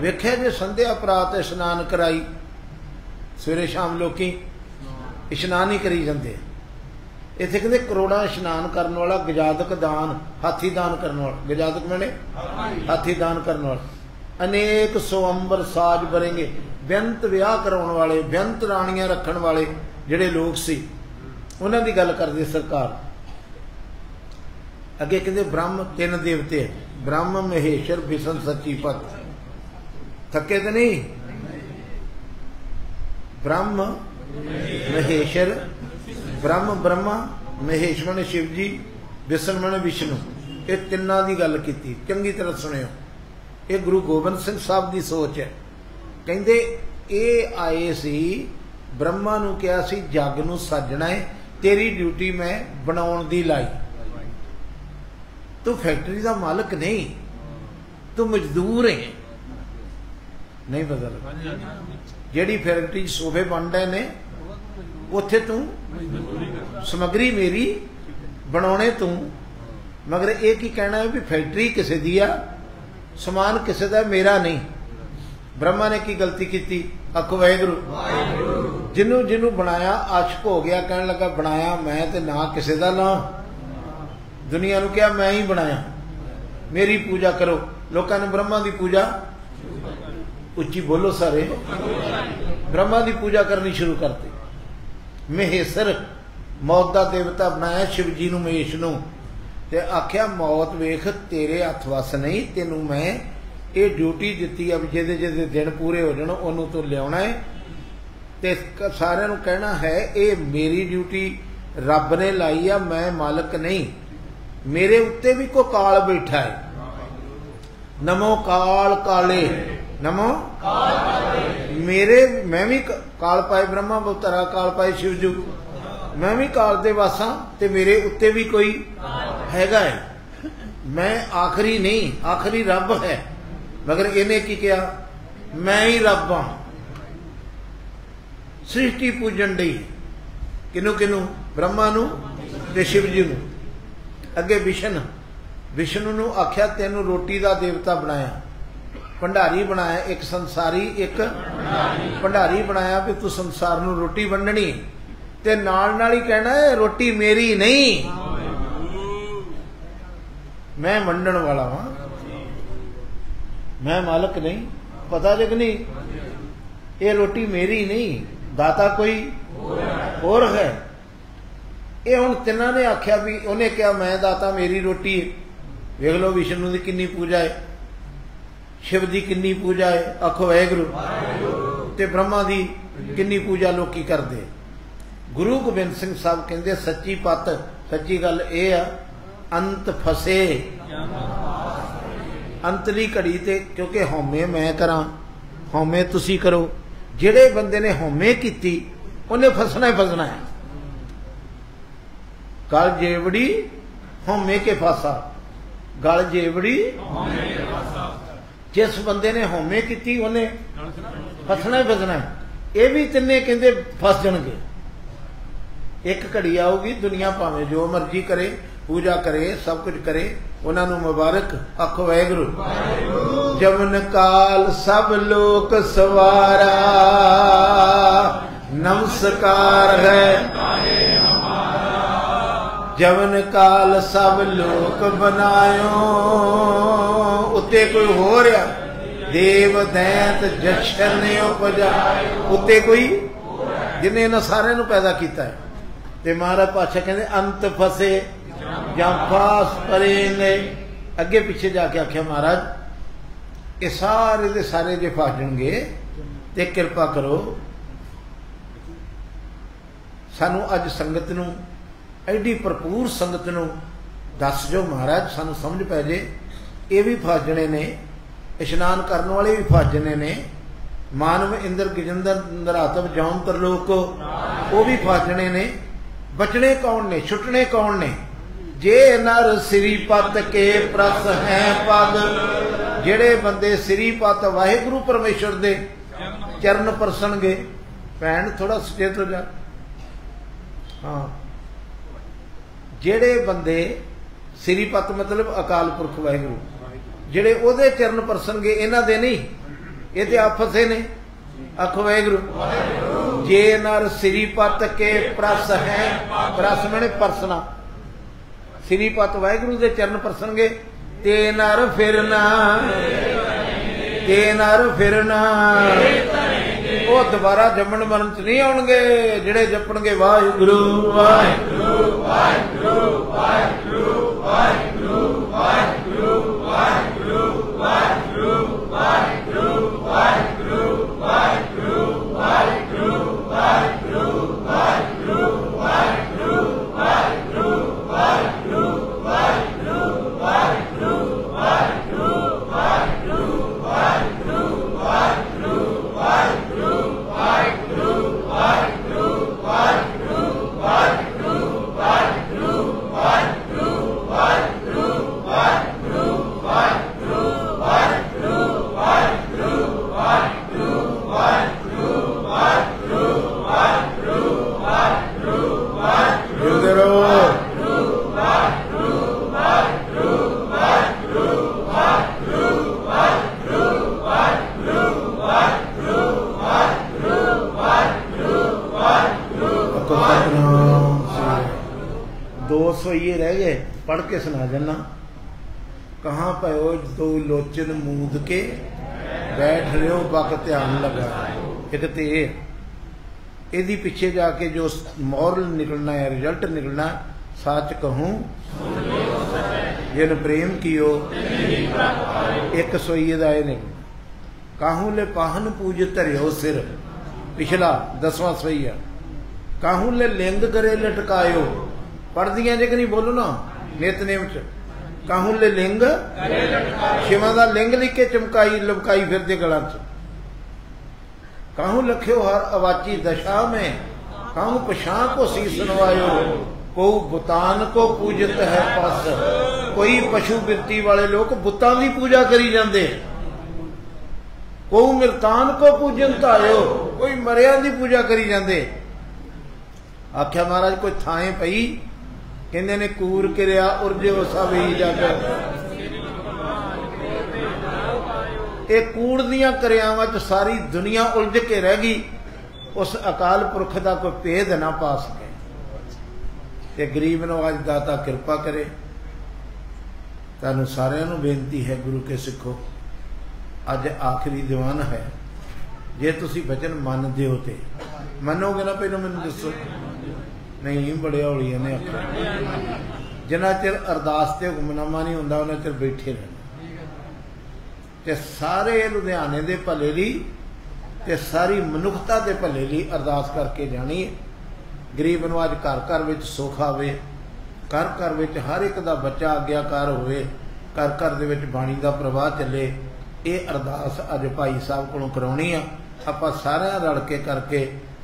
ਵੇਖਿਆ ਜੇ ਸੰਧਿਆ ਪ੍ਰਾਤ ਇਸ਼ਨਾਨ ਕਰਾਈ ਸਵੇਰੇ ਸ਼ਾਮ ਲੋਕੀ ਇਸ਼ਨਾਨ ਹੀ ਕਰੀ ਜਾਂਦੇ ਇੱਥੇ ਕਹਿੰਦੇ ਕਰੋੜਾਂ ਇਸ਼ਨਾਨ ਕਰਨ ਵਾਲਾ ਗਜਾਦਕ ਦਾਨ ਹਾਥੀ ਦਾਨ ਕਰਨ ਵਾਲਾ। ਗਜਾਦਕ ਮੈਨੇ? ਹਾਥੀ ਦਾਨ ਕਰਨ ਵਾਲਾ। ਅਨੇਕ ਸੋਅੰਬਰ ਸਾਜ ਬਰੇਂਗੇ ਬੇਅੰਤ ਵਿਆਹ ਕਰਾਉਣ ਵਾਲੇ ਬੇਅੰਤ ਰਾਣੀਆਂ ਰੱਖਣ ਵਾਲੇ ਜਿਹੜੇ ਲੋਕ ਸੀ, ਉਹਨਾਂ ਦੀ ਗੱਲ ਕਰਦੀ ਸਰਕਾਰ। ਅੱਗੇ ਕਹਿੰਦੇ, ਬ੍ਰਹਮ ਤਿੰਨ ਦੇਵਤੇ ਬ੍ਰਹਮ, ਮਹੇਸ਼ਰ, ਵਿਸ਼ਨ, ਸੱਚੀ ਪਤ। ਥੱਕੇ ਤੇ ਨਹੀਂ? ਬ੍ਰਹਮ, ਮਹੇਸ਼ਰ, ਬ੍ਰਹਮ, ਬ੍ਰਹਮਾ, ਮਹੇਸ਼ ਮਨ ਸ਼ਿਵ ਜੀ ਵਿਸ਼ਨ ਮਨ, ਵਿਸ਼ਨੂੰ। ਇਹ ਤਿੰਨਾਂ ਦੀ ਗੱਲ ਕੀਤੀ। ਚੰਗੀ ਤਰ੍ਹਾਂ ਸੁਣਿਓ। ਇਹ ਗੁਰੂ ਗੋਬਿੰਦ ਸਿੰਘ ਸਾਹਿਬ ਦੀ ਸੋਚ ਹੈ। ਕਹਿੰਦੇ, ਇਹ ਆਏ ਸੀ, ਬ੍ਰਹਮਾ ਨੂੰ ਕਿਹਾ ਸੀ, ਜੱਗ ਨੂੰ ਸਾਜਣਾ ਹੈ ਤੇਰੀ ਡਿਊਟੀ ਮੈਂ ਬਣਾਉਣ ਦੀ ਲਾਈ। ਤੂੰ ਫੈਕਟਰੀ ਦਾ ਮਾਲਕ ਨਹੀਂ, ਤੂੰ ਮਜ਼ਦੂਰ ਹੈ ਨਹੀਂ ਬਦਲ। ਜਿਹੜੀ ਫੈਕਟਰੀ ਸੋਫੇ ਬਣਦੇ ਨੇ, ਉੱਥੇ ਤੂੰ ਸਮਗਰੀ ਮੇਰੀ ਬਣਾਉਣੇ ਤੂੰ। ਮਗਰ ਇਹ ਕੀ ਕਹਿਣਾ ਹੈ ਵੀ ਫੈਕਟਰੀ ਕਿਸੇ ਦੀ ਆ ਸਮਾਨ ਕਿਸੇ ਦਾ ਮੇਰਾ ਨਹੀਂ। ਬ੍ਰਹਮਾ ਨੇ ਕੀ ਗਲਤੀ ਕੀਤੀ? ਆਖੋ ਵਾਹਿਗੁਰੂ। ਜਿਹਨੂੰ ਜਿਹਨੂੰ ਬਣਾਇਆ, ਆਸ਼ਕ ਹੋ ਗਿਆ, ਕਹਿਣ ਲੱਗਾ, ਬਣਾਇਆ ਮੈਂ ਤੇ ਨਾ ਕਿਸੇ ਦਾ ਨਾ। ਦੁਨੀਆ ਨੂੰ ਕਿਹਾ, ਮੈਂ ਹੀ ਬਣਾਇਆ। ਮੇਰੀ ਪੂਜਾ ਕਰੋ। ਲੋਕਾਂ ਨੇ ਬ੍ਰਹਮਾ ਦੀ ਪੂਜਾ ਉੱਚੀ ਬੋਲੋ ਸਾਰੇ। ਬ੍ਰਹਮਾ ਦੀ ਪੂਜਾ ਕਰਨੀ ਸ਼ੁਰੂ ਕਰਤੀ। ਮਹੇਸ਼ਰ ਮੌਤ ਦਾ ਦੇਵਤਾ ਬਣਾਇਆ, ਸ਼ਿਵ ਜੀ ਨੂੰ, ਮਹੇਸ਼ ਨੂੰ। ਤੇ ਆਖਿਆ ਮੌਤ ਵੇਖ ਤੇਰੇ ਹੱਥ ਵਸ ਨਹੀਂ ਤੈਨੂੰ ਮੈਂ ਇਹ ਡਿਊਟੀ ਦਿੱਤੀ ਆ ਵੀ ਜਿਹਦੇ ਜਿਹਦੇ ਦਿਨ ਪੂਰੇ ਹੋ ਜਾਣ ਉਹਨੂੰ ਤੂੰ ਲਿਆਉਣਾ ਹੈ ਤੇ ਸਾਰਿਆਂ ਨੂੰ ਕਹਿਣਾ ਹੈ ਇਹ ਮੇਰੀ ਡਿਊਟੀ ਰੱਬ ਨੇ ਲਾਈ ਆ ਮੈਂ ਮਾਲਕ ਨਹੀਂ। ਮੇਰੇ ਉੱਤੇ ਵੀ ਕੋ ਕਾਲ ਬੈਠਾ ਹੈ ਨਮੋ ਕਾਲ ਕਾਲੇ। ਨਮੋ ਕਾਲ ਕਾਲੇ। ਮੇਰੇ ਮੈਂ ਵੀ ਕਾਲ ਪਾਏ ਬ੍ਰਹਮਾ ਬਵਤਰਾ ਕਾਲ ਪਾਏ ਸ਼ਿਵਜੂ ਮੈਂ ਵੀ ਕਾਲ ਦੇ ਵਾਸਾਂ ਤੇ ਮੇਰੇ ਉੱਤੇ ਵੀ ਕੋਈ ਹੈਗਾ ਹੈ। ਮੈਂ ਆਖਰੀ ਨਹੀਂ, ਆਖਰੀ ਰੱਬ ਹੈ। ਮਗਰ ਇਹਨੇ ਕੀ ਕਿਹਾ? ਮੈਂ ਹੀ ਰੱਬ ਹਾਂ। ਸ੍ਰਿਸ਼ਟੀ ਪੂਜਣ ਦੀ ਕਿਨੂੰ ਕਿਨੂੰ ਬ੍ਰਹਮਾ ਨੂੰ ਤੇ ਸ਼ਿਵ ਜੀ ਨੂੰ। ਅੱਗੇ ਵਿਸ਼ਨ। ਵਿਸ਼ਨੂੰ ਨੂੰ ਆਖਿਆ, ਤੈਨੂੰ ਰੋਟੀ ਦਾ ਦੇਵਤਾ ਬਣਾਇਆ। ਭੰਡਾਰੀ ਬਣਾਇਆ ਇੱਕ ਸੰਸਾਰੀ, ਇੱਕ ਭੰਡਾਰੀ ਬਣਾਇਆ ਵੀ ਤੂੰ ਸੰਸਾਰ ਨੂੰ ਰੋਟੀ ਵੰਡਣੀ ਤੇ ਨਾਲ ਨਾਲ ਹੀ ਕਹਿਣਾ ਰੋਟੀ ਮੇਰੀ ਨਹੀਂ। ਮੈਂ ਵੰਡਣ ਵਾਲਾ ਹਾਂ ਮੈਂ ਮਾਲਕ ਨਹੀਂ, ਪਤਾ ਜਗ ਨਹੀਂ। ਇਹ ਰੋਟੀ ਮੇਰੀ ਨਹੀਂ, ਦਾਤਾ ਕੋਈ ਹੋਰ ਹੈ। ਇਹ ਹੁਣ ਤਿੰਨਾਂ ਨੇ ਆਖਿਆ ਵੀ ਉਹਨੇ ਕਿਹਾ, ਮੈਂ ਦਾਤਾ, ਮੇਰੀ ਰੋਟੀ ਵੇਖ ਲਓ, ਵਿਸ਼ਨੂੰ ਦੀ ਕਿੰਨੀ ਪੂਜਾ ਹੈ। ਸ਼ਿਵ ਦੀ ਕਿੰਨੀ ਪੂਜਾ ਹੈ। ਆਖੋ, ਵਾਹਿਗੁਰੂ। ਤੇ ਬ੍ਰਹਮਾ ਦੀ ਕਿੰਨੀ ਪੂਜਾ ਲੋਕੀ ਕਰਦੇ ਗੁਰੂ ਗੋਬਿੰਦ ਸਿੰਘ ਸਾਹਿਬ ਕਹਿੰਦੇ ਸੱਚੀ ਪਤ, ਸੱਚੀ ਗੱਲ ਇਹ ਆ, ਅੰਤ ਫਸੇ। ਅੰਤਲੀ ਘੜੀ ਤੇ, ਕਿਉਂਕਿ ਹਉਮੈ ਮੈਂ ਕਰਾਂ, ਹਉਮੈ ਤੁਸੀਂ ਕਰੋ। ਜਿਹੜੇ ਬੰਦੇ ਨੇ ਹਉਮੈ ਕੀਤੀ, ਉਹਨੇ ਫਸਣਾ ਹੀ ਫਸਣਾ ਹੈ। ਗਲ ਜੇਵੜੀ, ਹਉਮੈ ਕੇ ਫਾਸਾ। ਗਲ ਜੇਵੜੀ, ਜਿਸ ਬੰਦੇ ਨੇ ਹਉਮੈ ਕੀਤੀ, ਉਹਨੇ ਫਸਣਾ ਹੀ ਫਸਣਾ ਇਹ ਵੀ ਤਿੰਨੇ ਕਹਿੰਦੇ ਫਸ ਜਾਣਗੇ। ਇੱਕ ਘੜੀ ਆਊਗੀ ਦੁਨੀਆ ਭਾਵੇਂ ਜੋ ਮਰਜ਼ੀ ਕਰੇ ਪੂਜਾ ਕਰੇ ਸਭ ਕੁਝ ਕਰੇ ਉਹਨਾਂ ਨੂੰ ਮੁਬਾਰਕ। ਆਖੋ ਵਾਹਿਗੁਰੂ। ਜਮਨ ਕਾਲ ਸਭ ਲੋਕ ਸਵਾਰਾ। ਨਮਸਕਾਰ ਹੈ। ਜਮਨ ਕਾਲ ਸਭ ਲੋਕ ਬਨਾਇਓ ਉੱਤੇ ਕੋਈ ਹੋ ਰਿਹਾ ਦੇਵ ਦੈਂਤ ਜਸ਼ਨ ਉਪਜਾਇ ਉੱਤੇ ਕੋਈ? ਜਿਹਨੇ ਇਹਨਾਂ ਸਾਰਿਆਂ ਨੂੰ ਪੈਦਾ ਕੀਤਾ ਹੈ। ਤੇ ਮਹਾਰਾਜ ਪਾਸ਼ਾ ਕਹਿੰਦੇ, ਅੰਤ ਫਸੇ, ਜਾਂ ਫਾਸ ਪਰੇ ਨੇ। ਅੱਗੇ ਪਿੱਛੇ ਜਾ ਕੇ ਆਖਿਆ, ਮਹਾਰਾਜ, ਇਹ ਸਾਰੇ ਦੇ ਸਾਰੇ ਜੇ ਫਾਜਣਗੇ ਤੇ ਕਿਰਪਾ ਕਰੋ। ਸਾਨੂੰ ਅੱਜ ਸੰਗਤ ਨੂੰ, ਐਡੀ ਭਰਪੂਰ ਸੰਗਤ ਨੂੰ ਦੱਸ ਜੋ ਮਹਾਰਾਜ, ਸਾਨੂੰ ਸਮਝ ਪੈ ਜੇ। ਇਹ ਵੀ ਫਾਜਣੇ ਨੇ, ਇਸ਼ਨਾਨ ਕਰਨ ਵਾਲੇ ਵੀ ਫਸ ਜਣੇ ਨੇ। ਮਾਨਵ ਇੰਦਰ ਗਿਜੰਦਰ ਨਰਾਤਵ ਜੌਨ ਤਰਲੋਕ, ਉਹ ਵੀ ਫਾਜਣੇ ਨੇ। ਬਚਣੇ ਕੌਣ ਨੇ, ਛੁੱਟਣੇ ਕੌਣ ਨੇ? ਜੇ ਨਰ ਸ੍ਰੀ ਪਤ ਕੇ ਪ੍ਰਸ ਹੈ ਪਦ, ਜਿਹੜੇ ਬੰਦੇ ਸ੍ਰੀ ਪਤ ਵਾਹਿਗੁਰੂ ਪਰਮੇਸ਼ਰ ਦੇ ਚਰਨ ਪਰਸਣਗੇ, ਭੈਣ ਥੋੜਾ ਸੁਚੇਤ ਹੋ ਜਾ। ਹਾਂ। ਜਿਹੜੇ ਬੰਦੇ ਸ੍ਰੀ ਪਤ ਮਤਲਬ ਅਕਾਲ ਪੁਰਖ ਵਾਹਿਗੁਰੂ, ਜਿਹੜੇ ਉਹਦੇ ਚਰਨ ਪਰਸਣਗੇ, ਇਹਨਾਂ ਦੇ ਨਹੀਂ, ਇਹ ਤੇ ਆਪਸੇ ਨੇ। ਅਖ ਵਾਹਿਗੁਰੂ। ਜੇ ਨਰ ਸ੍ਰੀ ਪਤ ਕੇ ਪ੍ਰਸ ਹੈ, ਪ੍ਰਸ ਮਣੇ ਪਰਸਨਾ। ਸ੍ਰੀ ਪਤ ਵਾਹਿਗੁਰੂ ਦੇ ਚਰਨ ਪਰਸਣਗੇ। ਤੇ ਨਰ ਫਿਰਨਾ ਤੇ ਨਰ ਫਿਰਨਾ ਉਹ ਦੁਬਾਰਾ ਜੰਮਣ ਮਰਨ ਚ ਨਹੀਂ ਆਉਣਗੇ, ਜਿਹੜੇ ਜਪਣਗੇ ਵਾਹਿਗੁਰੂ ਵਾਹਿਗੁਰੂ ਵਾਹਿਗੁਰੂ ਵਾਹਿਗੁਰੂ ਵਾਹਿਗੁਰੂ ਵਾਹਿਗੁਰੂ ਵਾਹਿਗੁਰੂ ਵਾਹਿਗੁਰੂ Bye. ਦੋ ਸੋਈਏ ਰਹਿ ਗਏ ਪੜ ਕੇ ਸੁਣਾ ਜੰਨਾ ਕਹਾਂ ਪਇਓ ਦੋ ਲੋਚਨ ਮੂਦ ਕੇ, ਬੈਠ ਰਿਓ ਬਕ ਧਿਆਨ ਲਗਾ। ਇੱਕ ਤੇ ਇਹ, ਇਹਦੀ ਪਿੱਛੇ ਜਾ ਕੇ ਜੋ ਮੋਰਲ ਨਿਕਲਣਾ ਹੈ ਰਿਜ਼ਲਟ ਨਿਕਲਣਾ, ਸੱਚ ਕਹੂੰ, ਜਿਨ ਪ੍ਰੇਮ ਕੀਓ, ਇੱਕ ਸੋਈਏ ਦਾ ਇਹ ਨਿਕਲ ਕਾਹੂ ਲੈ ਪਾਹਨ ਪੂਜ ਧਰਿਓ ਸਿਰ, ਪਿਛਲਾ ਦਸਵਾਂ ਸੋਈਆ। ਕਾਹੂ ਲੈ ਲਿੰਗ ਕਰੇ ਲਟਕਾਇਓ ਪੜਦੀਆਂ ਜੇ ਕਿ ਨਹੀਂ ਬੋਲੋ ਨਾ ਨਿਤਨੇਮ ਚ। ਕਾਹੂ ਲੈ ਲਿੰਗ? ਸ਼ਿਵਾ ਦਾ ਲਿੰਗ ਲਿਖ ਕੇ ਚਮਕਾਈ ਲਮਕਾਈ ਫਿਰਦੇ ਗਲਾਂ ਚ। ਕਾਹੂ ਲਖਿਓ ਹਰ ਅਵਾਚੀ ਦਸ਼ਾ ਮੈਂ? ਕਾਹੂ ਪਛਾਂ ਕੋ ਸੀਸ ਨਵਾਇਓ? ਕੋ ਬੁਤਾਨ ਕੋ ਪੂਜਤ ਹੈ ਪਸ। ਕੋਈ ਪਸ਼ੂ ਬਿਰਤੀ ਵਾਲੇ ਲੋਕ ਬੁੱਤਾਂ ਦੀ ਪੂਜਾ ਕਰੀ ਜਾਂਦੇ। ਕੋ ਮਿਰਤਾਨ ਕੋ ਪੂਜਨ ਧਾਇਓ? ਕੋਈ ਮਰਿਆਂ ਦੀ ਪੂਜਾ ਕਰੀ ਜਾਂਦੇ। ਆਖਿਆ ਮਹਾਰਾਜ, ਕੋਈ ਥਾਂ ਪਈ ਕਹਿੰਦੇ ਨੇ ਕੂਰ ਕਿਰਿਆ ਉਰਜੋ ਸਭ ਹੀ ਜਗ। ਇਹ ਕੂੜ ਦੀਆਂ ਕਿਰਿਆਵਾਂ 'ਚ ਸਾਰੀ ਦੁਨੀਆ ਉਲਝ ਕੇ ਰਹਿ ਗਈ। ਉਸ ਅਕਾਲ ਪੁਰਖ ਦਾ ਕੋਈ ਭੇਦ ਨਾ ਪਾ ਸਕੇ। ਤੇ ਗਰੀਬ ਨੂੰ ਅੱਜ ਦਾਤਾ ਕਿਰਪਾ ਕਰੇ। ਤੁਹਾਨੂੰ ਸਾਰਿਆਂ ਨੂੰ ਬੇਨਤੀ ਹੈ ਗੁਰੂ ਕੇ ਸਿੱਖੋ। ਅੱਜ ਆਖਰੀ ਦੀਵਾਨ ਹੈ। ਜੇ ਤੁਸੀਂ ਬਚਨ ਮੰਨਦੇ ਹੋ ਤੇ। ਮੰਨੋਗੇ ਨਾ ਪਹਿਲਾਂ ਮੈਨੂੰ ਦੱਸੋ। ਨਹੀਂ ਬੜੇ ਹੌਲੀ ਨੇ ਆਖਿਆ ਜਿੰਨਾ ਚਿਰ ਅਰਦਾਸ ਤੇ ਹੁਕਮਨਾਮਾ ਨਹੀਂ ਹੁੰਦਾ, ਉਹਨਾਂ ਚਿਰ ਬੈਠੇ ਰਹਿਣਾ। ਤੇ ਸਾਰੇ ਲੁਧਿਆਣੇ ਦੇ ਭਲੇ ਲਈ ਤੇ ਸਾਰੀ ਮਨੁੱਖਤਾ ਦੇ ਭਲੇ ਲਈ ਅਰਦਾਸ ਕਰਕੇ ਜਾਣੀ ਹੈ। ਗਰੀਬ ਅੱਜ ਘਰ ਘਰ ਵਿੱਚ ਸੁੱਖ ਆਵੇ, ਘਰ ਘਰ ਵਿੱਚ ਹਰ ਇੱਕ ਦਾ ਬੱਚਾ ਆਗਿਆਕਾਰ ਹੋਵੇ, ਘਰ ਘਰ ਦੇ ਵਿੱਚ ਬਾਣੀ ਦਾ ਪ੍ਰਵਾਹ ਚੱਲੇ, ਇਹ ਅਰਦਾਸ ਅੱਜ ਭਾਈ ਸਾਹਿਬ ਕੋਲੋਂ ਕਰਾਉਣੀ ਆ। ਆਪਾਂ ਸਾਰਿਆਂ ਰਲ ਕੇ ਕਰਕੇ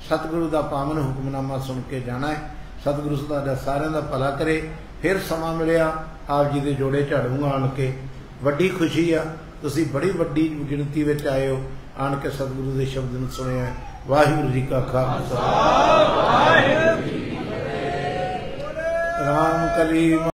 ਸਤਿਗੁਰੂ ਦਾ ਪਾਵਨ ਹੁਕਮਨਾਮਾ ਸੁਣ ਕੇ ਜਾਣਾ ਹੈ। ਸਤਿਗੁਰੂ ਤੁਹਾਡਾ ਸਾਰਿਆਂ ਦਾ ਭਲਾ ਕਰੇ। ਫਿਰ ਸਮਾਂ ਮਿਲਿਆ ਆਪ ਜੀ ਦੇ ਜੋੜੇ ਝਾੜੂਗਾ ਆਣ ਕੇ। ਵੱਡੀ ਖੁਸ਼ੀ ਆ ਤੁਸੀਂ ਬੜੀ ਵੱਡੀ ਗਿਣਤੀ ਵਿੱਚ ਆਏ ਹੋ। ਆਣ ਕੇ ਸਤਿਗੁਰੂ ਦੇ ਸ਼ਬਦ ਨੂੰ ਸੁਣਿਆ ਵਾਹਿਗੁਰੂ ਜੀ ਕਾ ਖਾਲਸਾ। ਵਾਹਿਗੁਰੂ ਜੀ ਕੀ ਫਤਿਹ। ਰਾਮ ਕਲੀ